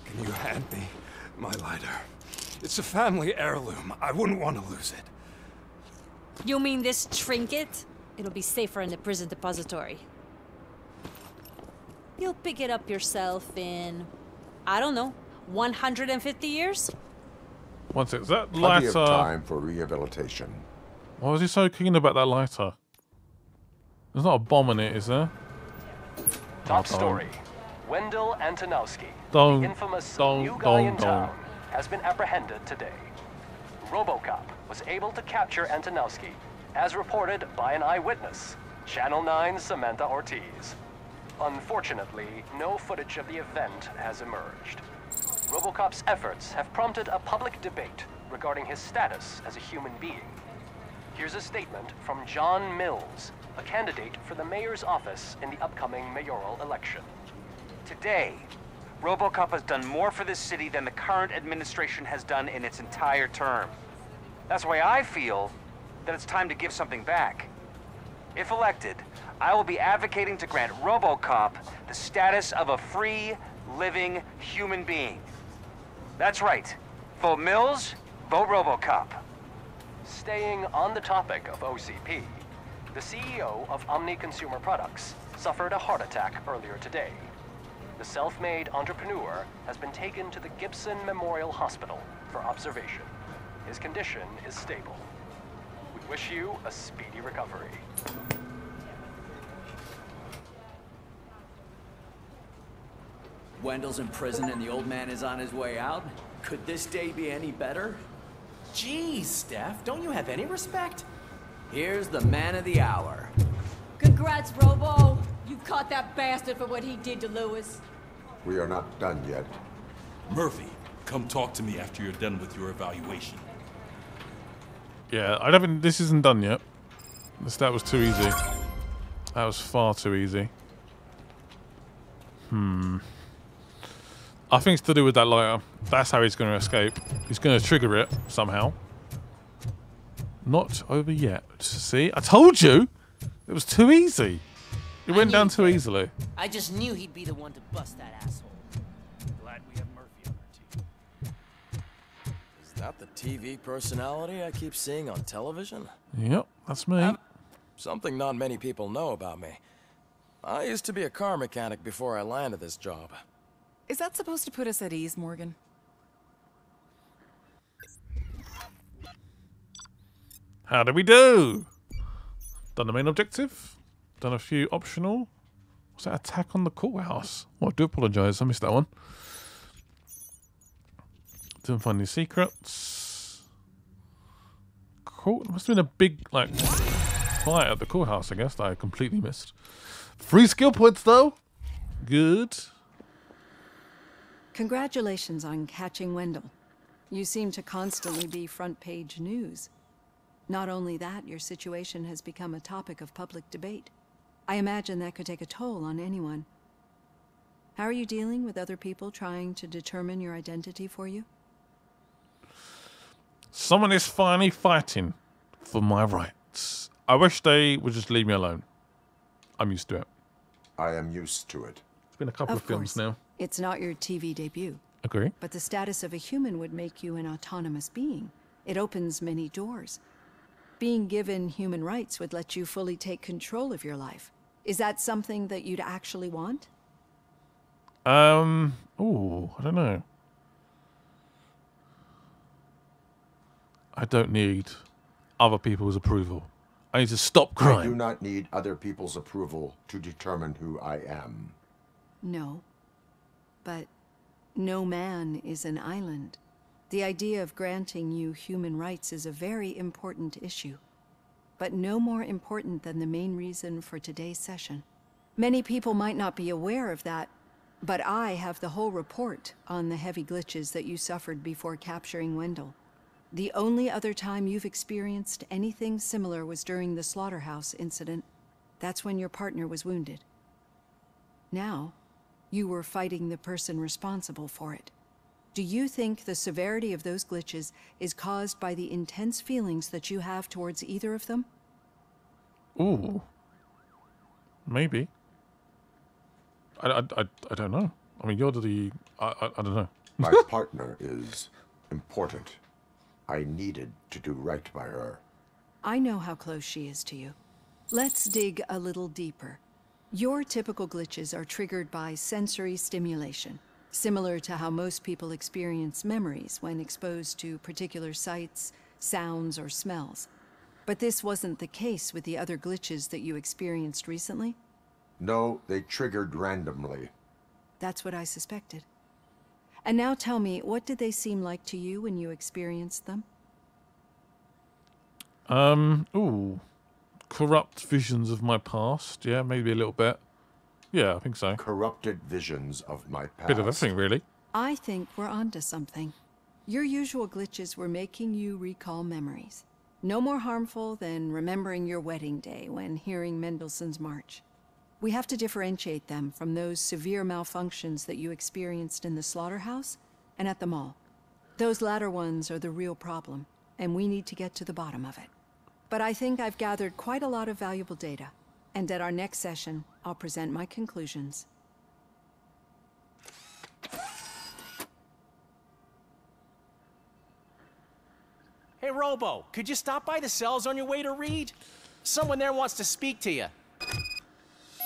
Can you hand me my lighter? It's a family heirloom. I wouldn't want to lose it. You mean this trinket? It'll be safer in the prison depository. You'll pick it up yourself in, I don't know, 150 years? One sec, is that Plenty of time for rehabilitation. Why was he so keen about that lighter? There's not a bomb in it, is there? Top Oh, story. Wendell Antonowski, Don't- the infamous don't- new guy in don't- don't. town, has been apprehended today. RoboCop was able to capture Antonowski, as reported by an eyewitness, Channel 9's Samantha Ortiz. Unfortunately, no footage of the event has emerged. RoboCop's efforts have prompted a public debate regarding his status as a human being. Here's a statement from John Mills, a candidate for the mayor's office in the upcoming mayoral election. Today, RoboCop has done more for this city than the current administration has done in its entire term. That's why I feel that it's time to give something back. If elected, I will be advocating to grant RoboCop the status of a free, living human being. That's right. Vote Mills, vote RoboCop. Staying on the topic of OCP, the CEO of Omni Consumer Products suffered a heart attack earlier today. The self-made entrepreneur has been taken to the Gibson Memorial Hospital for observation. His condition is stable. We wish you a speedy recovery. Wendell's in prison and the old man is on his way out? Could this day be any better? Geez, Steph, don't you have any respect? Here's the man of the hour. Congrats, Robo. You caught that bastard for what he did to Lewis. We are not done yet. Murphy, come talk to me after you're done with your evaluation. Yeah, I don't think this isn't done yet. This that was too easy. That was far too easy. Hmm. I think it's to do with that lighter. Uh, that's how he's going to escape. He's going to trigger it somehow. Not over yet. See, I told you, it was too easy. It went down too easily. I just knew he'd be the one to bust that asshole. Glad we have Murphy on our team. Is that the TV personality I keep seeing on television? Yep, that's me. Um, something not many people know about me. I used to be a car mechanic before I landed this job. Is that supposed to put us at ease, Morgan? How did we do? Done the main objective. Done a few optional. Was that attack on the courthouse? Oh, I do apologise. I missed that one. Didn't find any secrets. Cool. Must have been a big like fight at the courthouse. I guess that I completely missed. Free skill points though. Good. Congratulations on catching Wendell. You seem to constantly be front page news. Not only that, your situation has become a topic of public debate. I imagine that could take a toll on anyone. How are you dealing with other people trying to determine your identity for you? Someone is finally fighting for my rights. I wish they would just leave me alone. I'm used to it. I am used to it. It's been a couple of, Of films course. now. It's not your TV debut. Agree. But the status of a human would make you an autonomous being. It opens many doors. Being given human rights would let you fully take control of your life. Is that something that you'd actually want? Um. Oh, I don't know. I don't need other people's approval. I need to stop crying. I do not need other people's approval to determine who I am. No. But no man is an island. The idea of granting you human rights is a very important issue, but no more important than the main reason for today's session. Many people might not be aware of that, but I have the whole report on the heavy glitches that you suffered before capturing Wendell. The only other time you've experienced anything similar was during the slaughterhouse incident. That's when your partner was wounded. Now, you were fighting the person responsible for it. Do you think the severity of those glitches is caused by the intense feelings that you have towards either of them? Ooh. Maybe. I, I, I, I don't know. I mean, you're the... I, I, I don't know. My partner is important. I needed to do right by her. I know how close she is to you. Let's dig a little deeper. Your typical glitches are triggered by sensory stimulation, similar to how most people experience memories when exposed to particular sights, sounds, or smells. But this wasn't the case with the other glitches that you experienced recently? No, they triggered randomly. That's what I suspected. And now tell me, what did they seem like to you when you experienced them? Um, ooh. Corrupt visions of my past. Yeah, maybe a little bit. Yeah, I think so. Corrupted visions of my past. Bit of everything, really. I think we're onto something. Your usual glitches were making you recall memories. No more harmful than remembering your wedding day when hearing Mendelssohn's March. We have to differentiate them from those severe malfunctions that you experienced in the slaughterhouse and at the mall. Those latter ones are the real problem, and we need to get to the bottom of it. But I think I've gathered quite a lot of valuable data, and at our next session, I'll present my conclusions. Hey, Robo, could you stop by the cells on your way to read? Someone there wants to speak to you.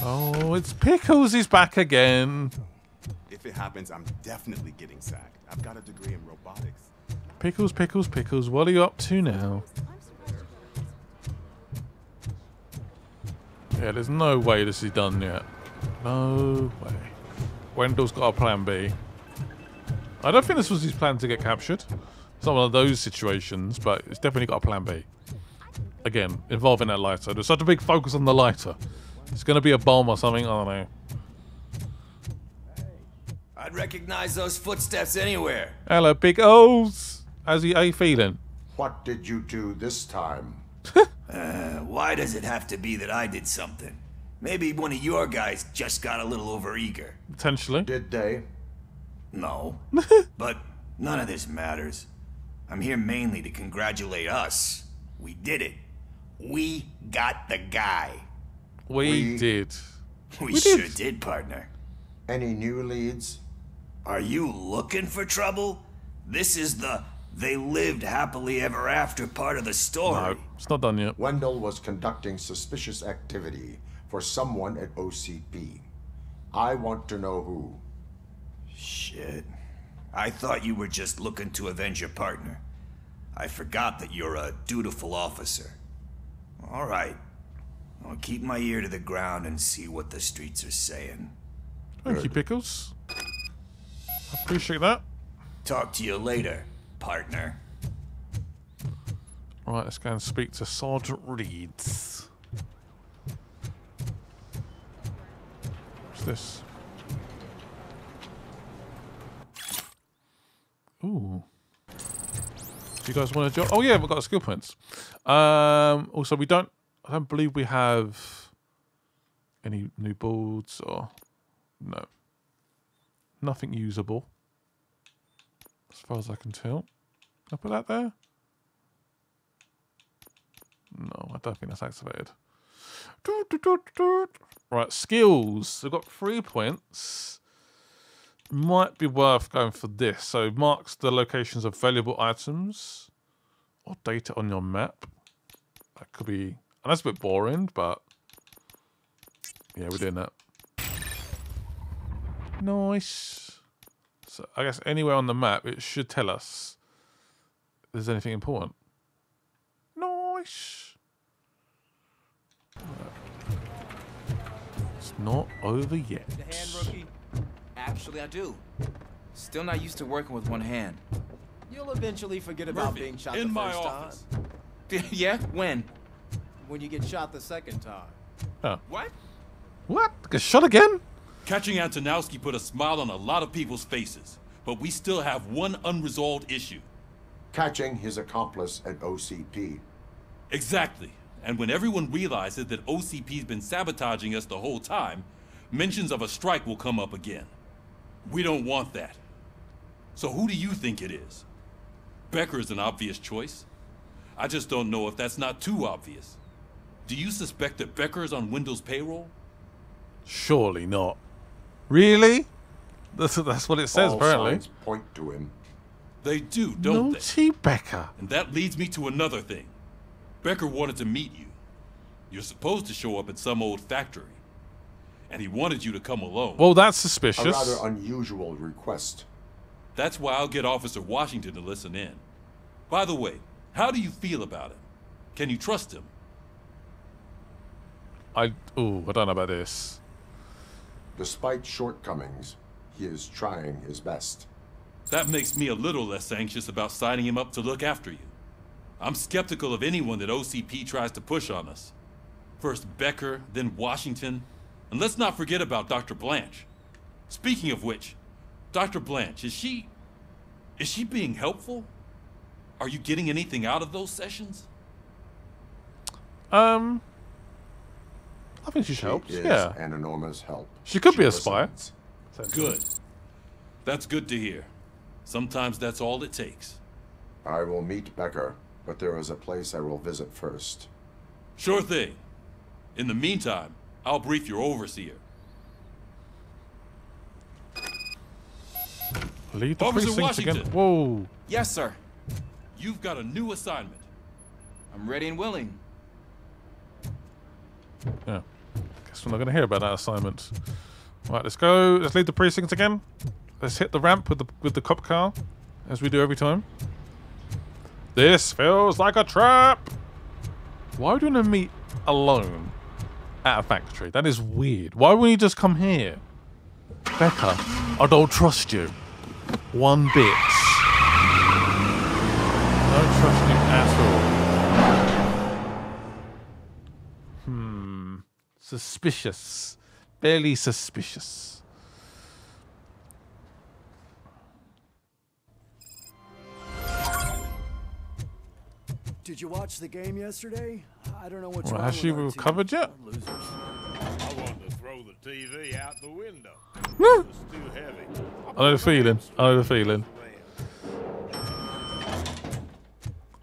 Oh, it's Pickles. He's back again. If it happens, I'm definitely getting sacked. I've got a degree in robotics. Pickles, Pickles, Pickles. What are you up to now? Yeah, there's no way this is done yet. No way. Wendell's got a plan B. I don't think this was his plan to get captured. It's not one of those situations, but it's definitely got a plan B. Again, involving that lighter. There's such a big focus on the lighter. It's going to be a bomb or something. I don't know. I'd recognize those footsteps anywhere. Hello, Big O's. How's he, how you feeling? What did you do this time? Uh, why does it have to be that I did something? Maybe one of your guys just got a little overeager. Potentially. Did they? No. but none of this matters. I'm here mainly to congratulate us. We did it. We got the guy. We, We- did. We, We sure did. did. partner. Any new leads? Are you looking for trouble? This is the they lived happily ever after part of the story. No, it's not done yet. Wendell was conducting suspicious activity for someone at OCP. I want to know who. Shit. I thought you were just looking to avenge your partner. I forgot that you're a dutiful officer. All right. I'll keep my ear to the ground and see what the streets are saying. Thank you, Pickles. I appreciate that. Talk to you later, partner. Right, let's go and speak to Sergeant Reeds. What's this? Ooh. Do you guys want to join? Oh yeah, we've got skill points. Um, also, we don't. I don't believe we have any new boards or no. Nothing usable, as far as I can tell. Can I put that there? No, I don't think that's activated. Right, skills. I've got three points. Might be worth going for this. So marks the locations of valuable items or data on your map. That could be, and that's a bit boring, but yeah, we're doing that. Nice. So I guess anywhere on the map, it should tell us if there's anything important. Nice. It's not over yet. Hand rookie? Actually, I do. Still not used to working with one hand. You'll eventually forget about Murphy, being shot in the my first office. time. yeah? When? When you get shot the second time. Oh. What? What? Get shot again? Catching Antonowski put a smile on a lot of people's faces, but we still have one unresolved issue. Catching his accomplice at OCP. Exactly. And when everyone realizes that OCP's been sabotaging us the whole time, mentions of a strike will come up again. We don't want that. So who do you think it is? Becker is an obvious choice. I just don't know if that's not too obvious. Do you suspect that Becker is on Wendell's payroll? Surely not. Really? That's, that's what it says, All apparently. signs point to him. They do, don't Naughty Becker. And that leads me to another thing. Becker wanted to meet you. You're supposed to show up at some old factory. And he wanted you to come alone. Well, that's suspicious. A suspicious. rather unusual request. That's why I'll get Officer Washington to listen in. By the way, how do you feel about him? Can you trust him? I oh, I don't know about this. Despite shortcomings, he is trying his best. That makes me a little less anxious about signing him up to look after you. I'm skeptical of anyone that OCP tries to push on us. First Becker, then Washington, and let's not forget about Dr. Blanche. Speaking of which, Dr. Blanche, is she. is she being helpful? Are you getting anything out of those sessions? Um, I think she, She helps. is Yeah, an enormous help. She could She be a spy. listens. Good. That's good to hear. Sometimes that's all it takes. I will meet Becker, but there is a place I will visit first. Sure thing. In the meantime, I'll brief your overseer. Lead the Officer precinct again. Washington. Whoa. Yes, sir. You've got a new assignment. I'm ready and willing. Yeah. We're not going to hear about that assignment. Right, let's go. Let's leave the precinct again. Let's hit the ramp with the with the cop car, as we do every time. This feels like a trap. Why would you want to meet alone at a factory? That is weird. Why wouldn't you just come here? Becker, I don't trust you. One bit. Suspicious. Fairly suspicious. Did you watch the game yesterday? I don't know what's Well, wrong has she with recovered yet? Losers. I wanted to throw the TV out the window. Woo! It too heavy. I know the feeling. I know the feeling.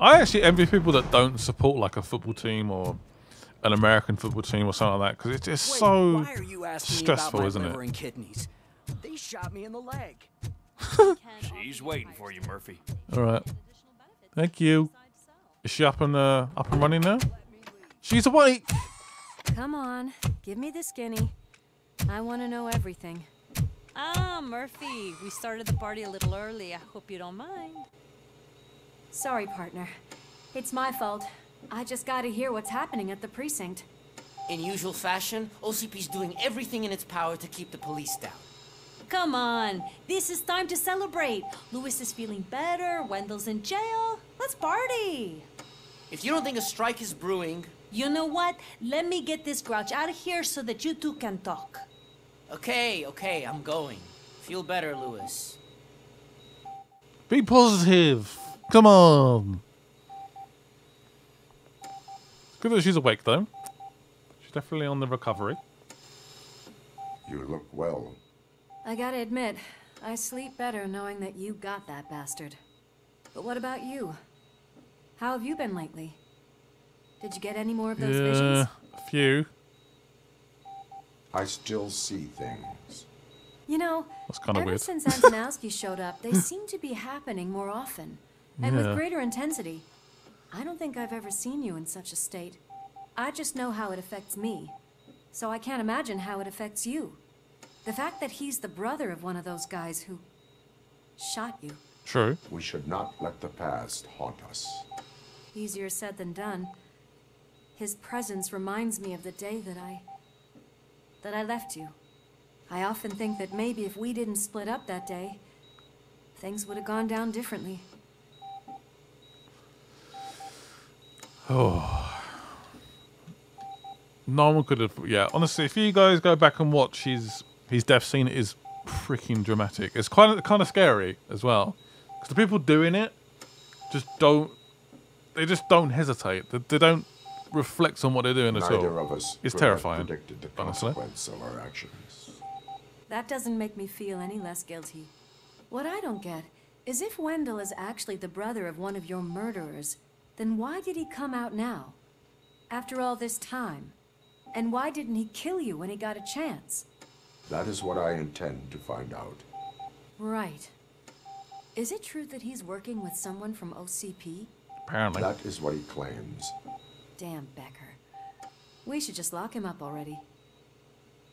I actually envy people that don't support like a football team or an American football team or something like that because it's just Wait, so why are you asking stressful, me about isn't my it? liver and kidneys? They shot me in the leg. She's waiting for you, Murphy. All right. Thank you. Is she up and uh, up and running now? She's awake. Come on, give me the skinny. I want to know everything. Ah, Murphy, we started the party a little early. I hope you don't mind. Sorry, partner. It's my fault. I just gotta hear what's happening at the precinct. In usual fashion, OCP's doing everything in its power to keep the police down. Come on, this is time to celebrate. Lewis is feeling better, Wendell's in jail. Let's party. If you don't think a strike is brewing, You know what? Let me get this grouch out of here so that you two can talk. okay, okay, I'm going. Feel better, Lewis. Be positive. Come on. Good that she's awake though. She's definitely on the recovery. You look well. I gotta admit, I sleep better knowing that you got that bastard. But what about you? How have you been lately? Did you get any more of those Yeah, visions? a few. I still see things. You know, That's kinda ever weird. since Antonowski showed up, they seem to be happening more often. And Yeah. with greater intensity. I don't think I've ever seen you in such a state. I just know how it affects me. So I can't imagine how it affects you. The fact that he's the brother of one of those guys who shot you. True. We should not let the past haunt us. Easier said than done. His presence reminds me of the day that I. that I left you. I often think that maybe if we didn't split up that day, things would have gone down differently. Oh. No one could have. Yeah, honestly, if you guys go back and watch his his death scene, it is freaking dramatic. It's kind of kind of scary as well, because the people doing it just don't. They just don't hesitate. They, they don't reflect on what they're doing at Neither all. of us it's terrifying. predicted the honestly. consequence of our actions. That doesn't make me feel any less guilty. What I don't get is if Wendell is actually the brother of one of your murderers, then why did he come out now? After all this time? And why didn't he kill you when he got a chance? That is what I intend to find out. Right. Is it true that he's working with someone from OCP? Apparently. That is what he claims. Damn Becker. We should just lock him up already.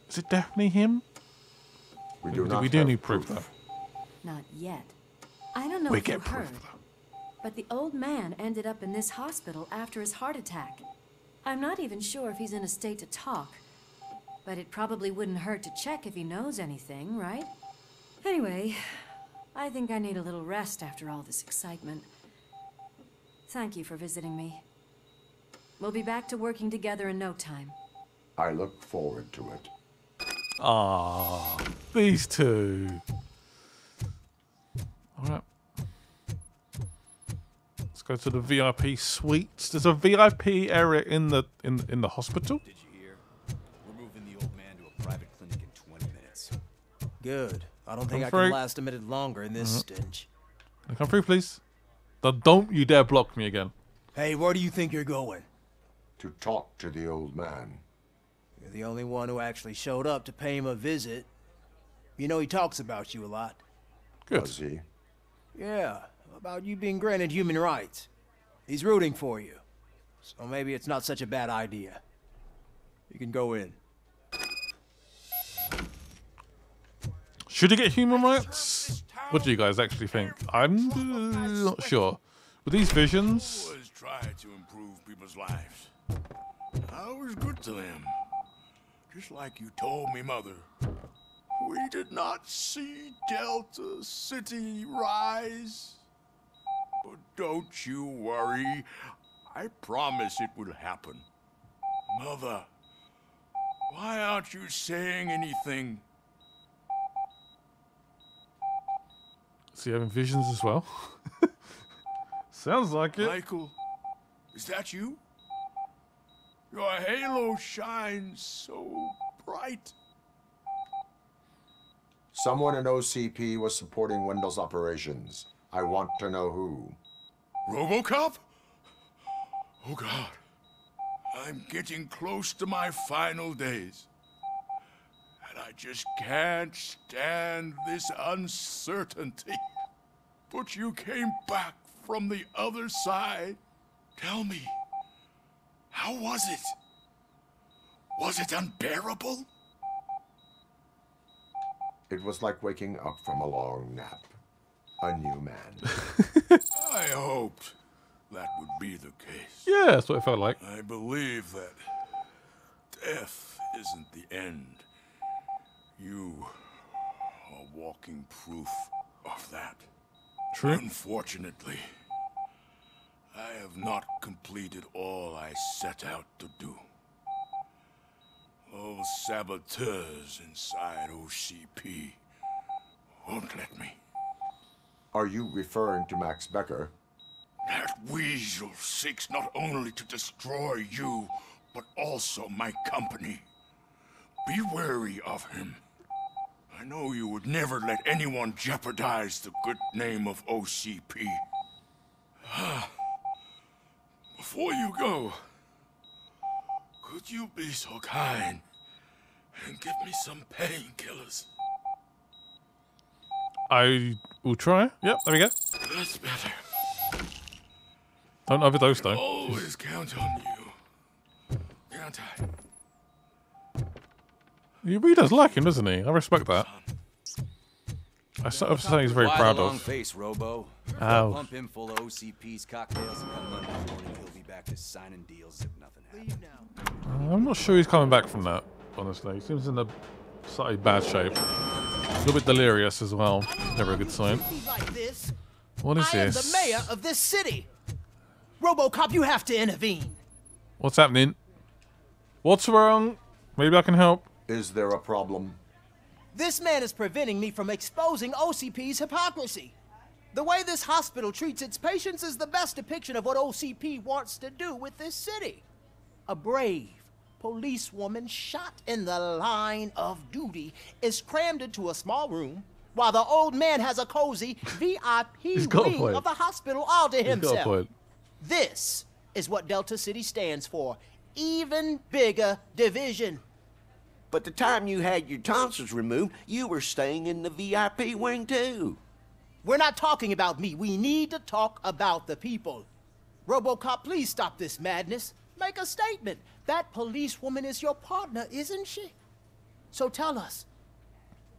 Is it definitely him? We do we, not we do have need proof, proof. though. Not yet. I don't know We if you get proof, heard, but the old man ended up in this hospital after his heart attack. I'm not even sure if he's in a state to talk, but it probably wouldn't hurt to check if he knows anything, right? Anyway, I think I need a little rest after all this excitement. Thank you for visiting me. We'll be back to working together in no time. I look forward to it. Ah, these two. All right. Let's go to the VIP suites. There's a VIP area in the in in the hospital. Did you hear? We're moving the old man to a private clinic in 20 minutes. Good. I don't think Come I through. can last a minute longer in this Mhm. stench. Can Come through, please. Now, don't you dare block me again. Hey, where do you think you're going? To talk to the old man. You're the only one who actually showed up to pay him a visit. You know he talks about you a lot. Good. Does he? Yeah, about you being granted human rights. He's rooting for you. So maybe it's not such a bad idea. You can go in. Should he get human rights? What do you guys actually think? I'm uh, not sure. With these visions, always tried to improve people's lives. I was good to them. Just like you told me, Mother. We did not see Delta City rise. But don't you worry. I promise it will happen. Mother, why aren't you saying anything? is he having visions as well? Sounds like it. Michael, is that you? Your halo shines so bright. Someone in OCP was supporting Wendell's operations. I want to know who. Robocop? Oh God. I'm getting close to my final days. And I just can't stand this uncertainty. But you came back from the other side. Tell me, how was it? Was it unbearable? It was like waking up from a long nap. A new man. I hoped that would be the case. Yeah, that's what it felt like. I believe that death isn't the end. You are walking proof of that. True. Unfortunately, I have not completed all I set out to do. Those saboteurs inside OCP won't let me. Are you referring to Max Becker? That weasel seeks not only to destroy you, but also my company. Be wary of him. I know you would never let anyone jeopardize the good name of OCP. Ah, before you go, could you be so kind and give me some painkillers? I will try. Yep, there we go. That's better. Don't overdose though. Always count on you. Can't I? He really does like him, doesn't he? I respect that. I s- I was saying he's very proud of. face, Robo. Ow. Pump him full of OCP's cocktails and come Monday morning he'll be back to signing deals if nothing happens. I'm not sure he's coming back from that, honestly. He seems in a slightly bad shape. A little bit delirious as well. Never a good sign. Like this. What is I am the mayor of this city. RoboCop, you have to intervene. What's happening? What's wrong? Maybe I can help. Is there a problem? This man is preventing me from exposing OCP's hypocrisy. The way this hospital treats its patients is the best depiction of what OCP wants to do with this city. A brave policewoman shot in the line of duty is crammed into a small room while the old man has a cozy VIP got wing of the hospital all to He's got a himself. This is what Delta City stands for. Even bigger division. But the time you had your tonsils removed, you were staying in the VIP wing too. We're not talking about me. We need to talk about the people. RoboCop, please stop this madness. Make a statement. That policewoman is your partner, isn't she? So tell us,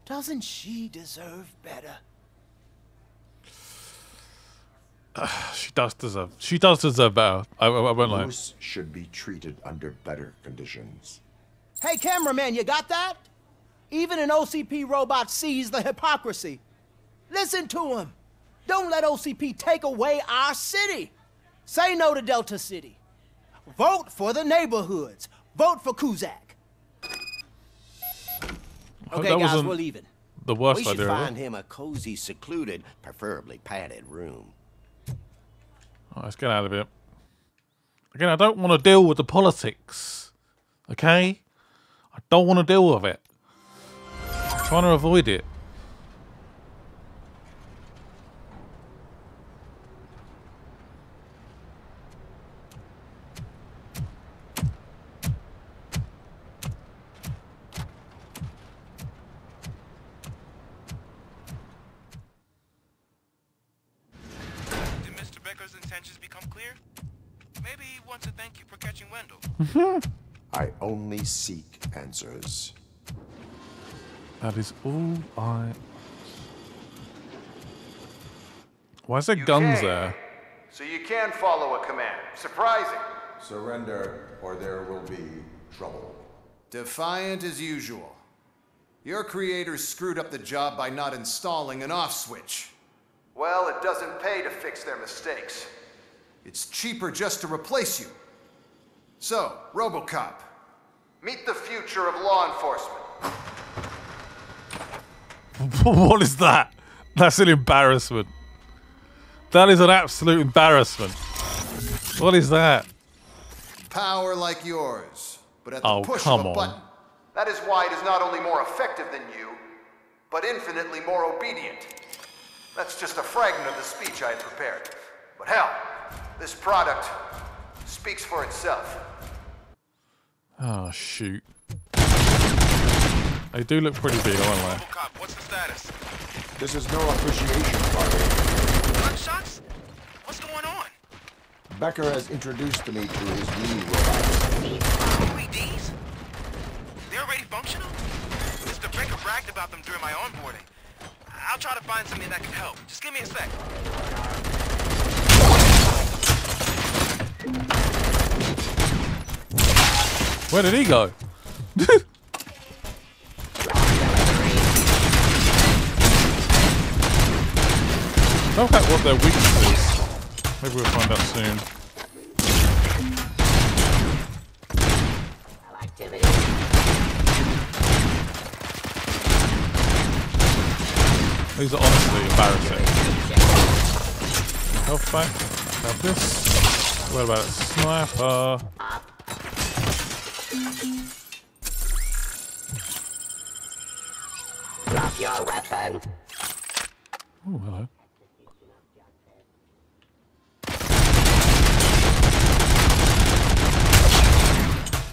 doesn't she deserve better? Uh, she does deserve. She does deserve better. I, I, I won't lie. Lewis should be treated under better conditions. Hey, cameraman, you got that? Even an OCP robot sees the hypocrisy. Listen to him. Don't let OCP take away our city. Say no to Delta City. Vote for the neighborhoods. Vote for Kuzak. hope Okay, that guys, wasn't we're leaving. The worst we should idea. find him a cozy, secluded, preferably padded room. All right, let's get out of here. Again, I don't want to deal with the politics. Okay? I don't want to deal with it. I'm trying to avoid it. Did Mr. Becker's intentions become clear? Maybe he wants to thank you for catching Wendell. Mm-hmm. I only seek answers. That is all I. Why is there guns can. there? So you can follow a command. Surprising. Surrender, or there will be trouble. Defiant as usual. Your creators screwed up the job by not installing an off switch. Well, it doesn't pay to fix their mistakes. It's cheaper just to replace you. So, Robocop, meet the future of law enforcement. what is that? That's an embarrassment. That is an absolute embarrassment. What is that? Power like yours, but at the Oh, push come of a on. button. That is why it is not only more effective than you, but infinitely more obedient. That's just a fragment of the speech I had prepared. But hell, this product speaks for itself. Oh, shoot. They do look pretty big, I won't lie. What's the status? This is no appreciation party. Gunshots? What's going on? Becker has introduced me to his new robots. LEDs? They're already functional? Mr. Becker bragged about them during my onboarding. I'll try to find something that can help. Just give me a sec. Where did he go? I don't what their weakness is. Maybe we'll find out soon. These are honestly embarrassing. Health back. Have this. What about sniper? Drop your weapon. Oh, hello.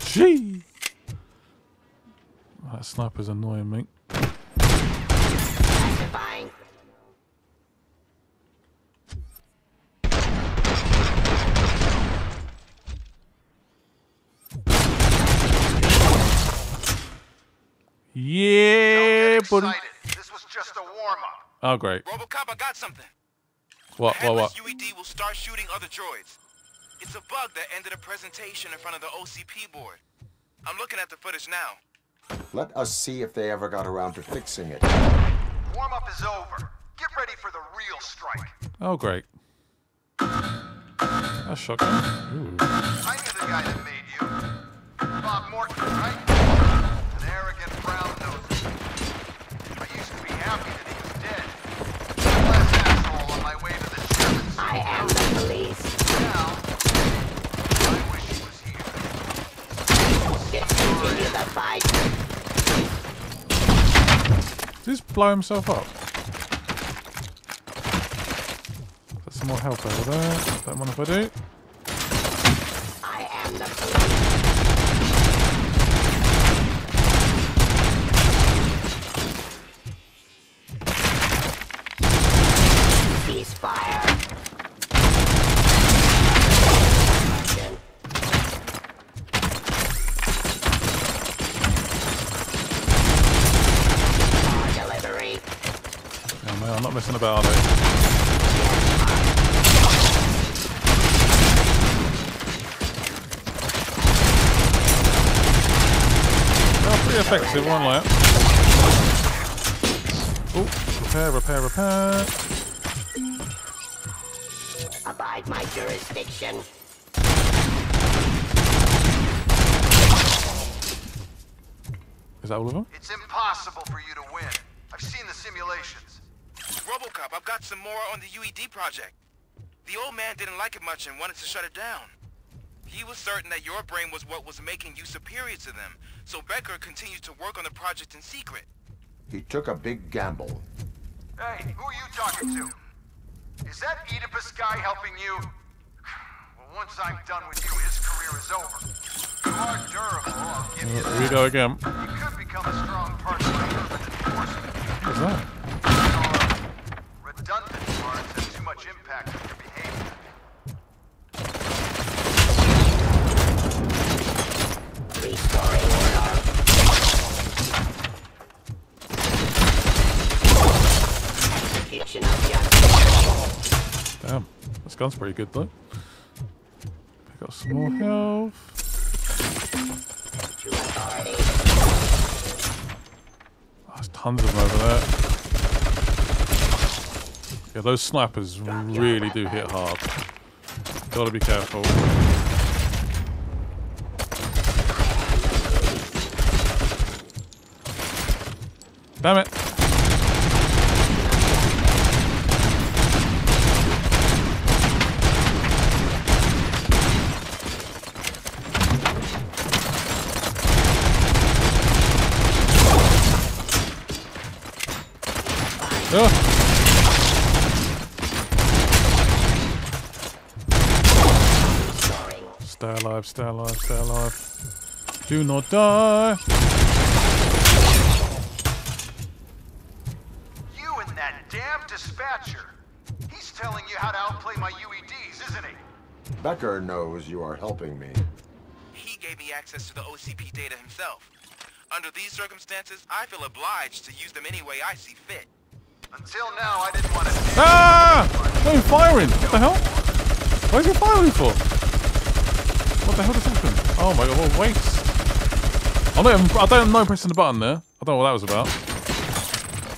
Gee! That sniper's annoying me. Yeah, buddy. This was just a warm-up. Oh, great. Robocop, I got something. What, what, what? Headless UED will start shooting other droids. It's a bug that ended a presentation in front of the OCP board. I'm looking at the footage now. Let us see if they ever got around to fixing it. Warm-up is over. Get ready for the real strike. Oh, great. That's shocking. Ooh. I knew the guy that made you. Bob Morton, right? An arrogant brown nose. I used to be happy that he was dead. One less asshole on my way to the Germans. I am the police. Now, I wish he was here. Continue the fight. Did he just blow himself up? Got some more help over there. Don't mind if I do. I am the police. Ceasefire. Delivery. Oh man, I'm not messing about, are they? Oh, pretty effective, one lap. Oh, repair, repair, repair. Abide my jurisdiction. Is that all of them? It's impossible for you to win. I've seen the simulations. Robocop, I've got some more on the UED project. The old man didn't like it much and wanted to shut it down. He was certain that your brain was what was making you superior to them, so Becker continued to work on the project in secret. He took a big gamble. Hey, who are you talking to? Is that Oedipus guy helping you? Well, once I'm done with you, his career is over. You are durable, I'll give you Here we go again. You could become a strong part of my urban enforcement. What's that? Redundant parts have too much impact on your behavior. Restoring Execution of justice. Damn, this gun's pretty good though. I got some more health. Oh, there's tons of them over there. Yeah, those snipers really do hit hard. Gotta be careful. Damn it! Ah. Stay alive, stay alive, stay alive. Do not die. You and that damn dispatcher. He's telling you how to outplay my UEDs, isn't he? Becker knows you are helping me. He gave me access to the OCP data himself. Under these circumstances, I feel obliged to use them any way I see fit. Until now, I didn't want to. Ah! No, firing! What the hell? Why is he firing for? What the hell just happened? Oh my god, what a waste. I don't, even, I don't know pressing the button there. I don't know what that was about.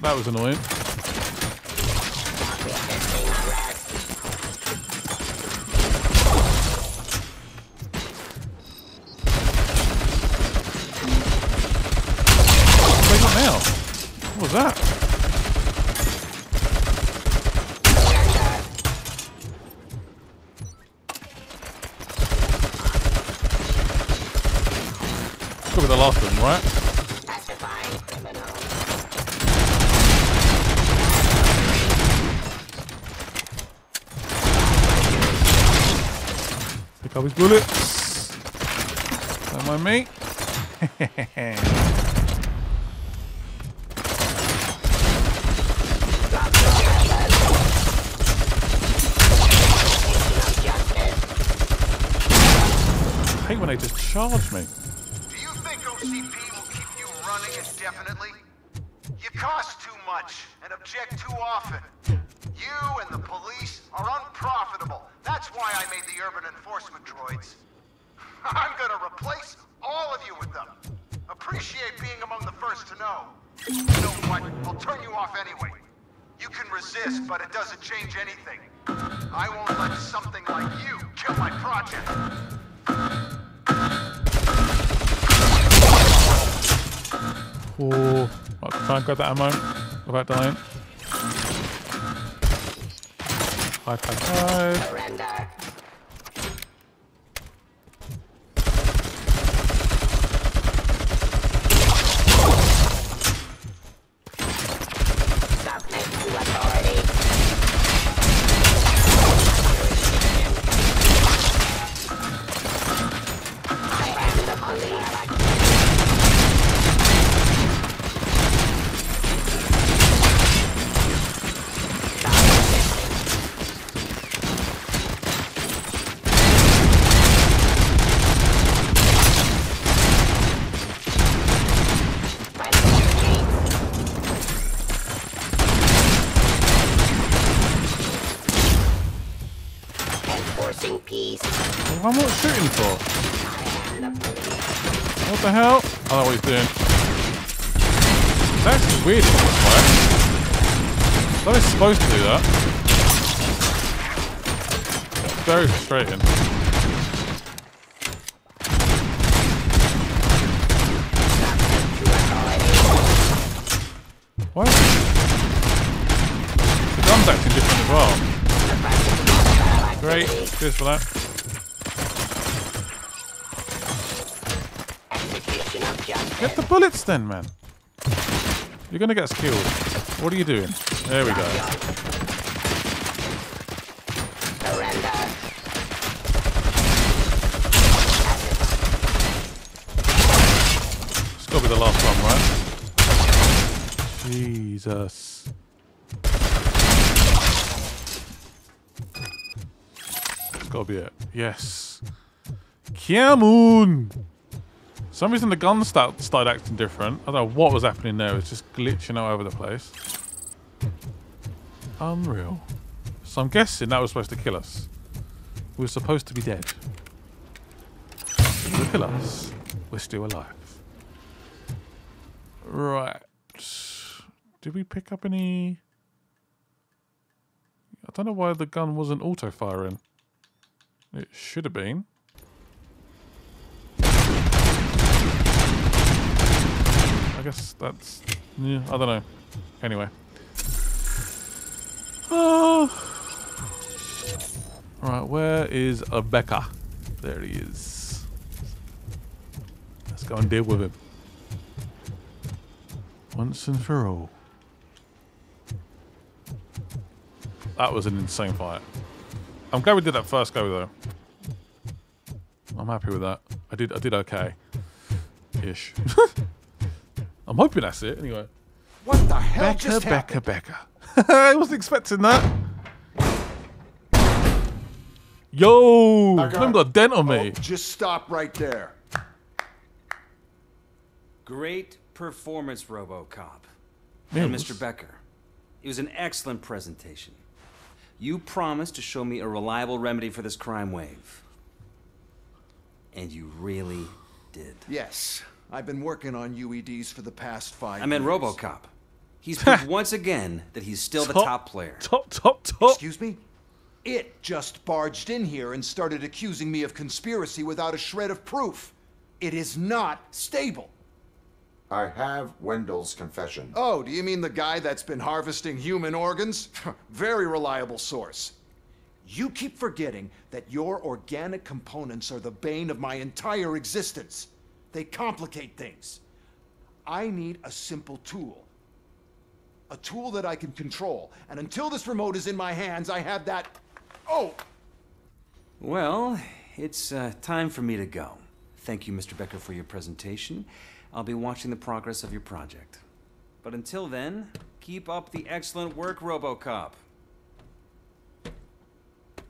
That was annoying. Supposed to do that. Very frustrating. What? The gun's acting different as well. Great, cheers for that. Get the bullets then, man. You're gonna get us killed. What are you doing? There we go. It's gotta be the last one, right? Jesus. It's gotta be it. Yes. Kiamun! Some reason the gun start, started acting different. I don't know what was happening there. It was just glitching all over the place. Unreal. So I'm guessing that was supposed to kill us. We were supposed to be dead. Look at us. We're still alive. Right. Did we pick up any... I don't know why the gun wasn't auto-firing. It should have been. I guess that's... Yeah, I don't know. Anyway. Oh. Right, where is a Becker? There he is. Let's go and deal with him. Once and for all. That was an insane fight. I'm glad we did that first go though. I'm happy with that. I did I did okay. Ish. I'm hoping that's it anyway. What the hell Becker, just Becker, happened? Becker. I wasn't expecting that. Yo! I I have got a dent on me. Oh, just stop right there. Great performance, RoboCop. Yeah, and Mr. Becker, it was an excellent presentation. You promised to show me a reliable remedy for this crime wave. And you really did. Yes, I've been working on UEDs for the past five I meant years. RoboCop. He's proved once again that he's still the Top- top player. Top, top, top. Excuse me? It just barged in here and started accusing me of conspiracy without a shred of proof. It is not stable. I have Wendell's confession. Oh, do you mean the guy that's been harvesting human organs? Very reliable source. You keep forgetting that your organic components are the bane of my entire existence. They complicate things. I need a simple tool. A tool that I can control. And until this remote is in my hands, I have that. Oh! Well, it's uh, time for me to go. Thank you, Mr. Becker, for your presentation. I'll be watching the progress of your project. But until then, keep up the excellent work, RoboCop.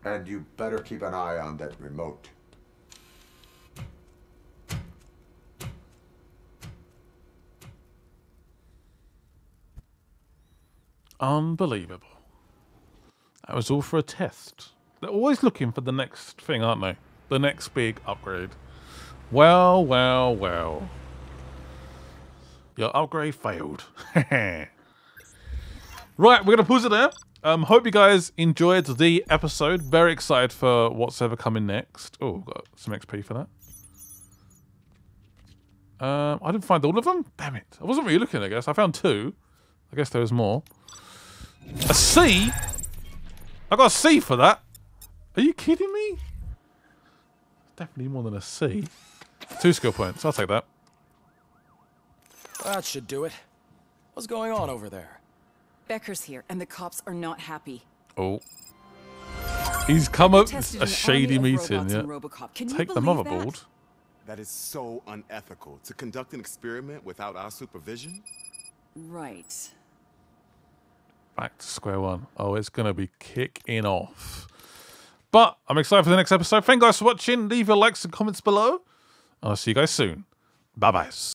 And you better keep an eye on that remote. Unbelievable. That was all for a test. They're always looking for the next thing, aren't they? The next big upgrade. Well, well, well. Your upgrade failed. Right, we're gonna pause it there. Um, hope you guys enjoyed the episode. Very excited for what's ever coming next. Oh, got some XP for that. Um, I didn't find all of them. Damn it! I wasn't really looking. I guess I found two. I guess there was more. A C. I got a C for that. Are you kidding me? Definitely more than a C. Two skill points. I'll take that. That should do it. What's going on over there? Becker's here, and the cops are not happy. Oh. He's come up Tested a shady meeting, yeah. Robocop. Can you Take the believe that? motherboard. That is so unethical. To conduct an experiment without our supervision? Right. Back to square one. Oh, it's going to be kicking off. But I'm excited for the next episode. Thank you guys for watching. Leave your likes and comments below. I'll see you guys soon. Bye bye.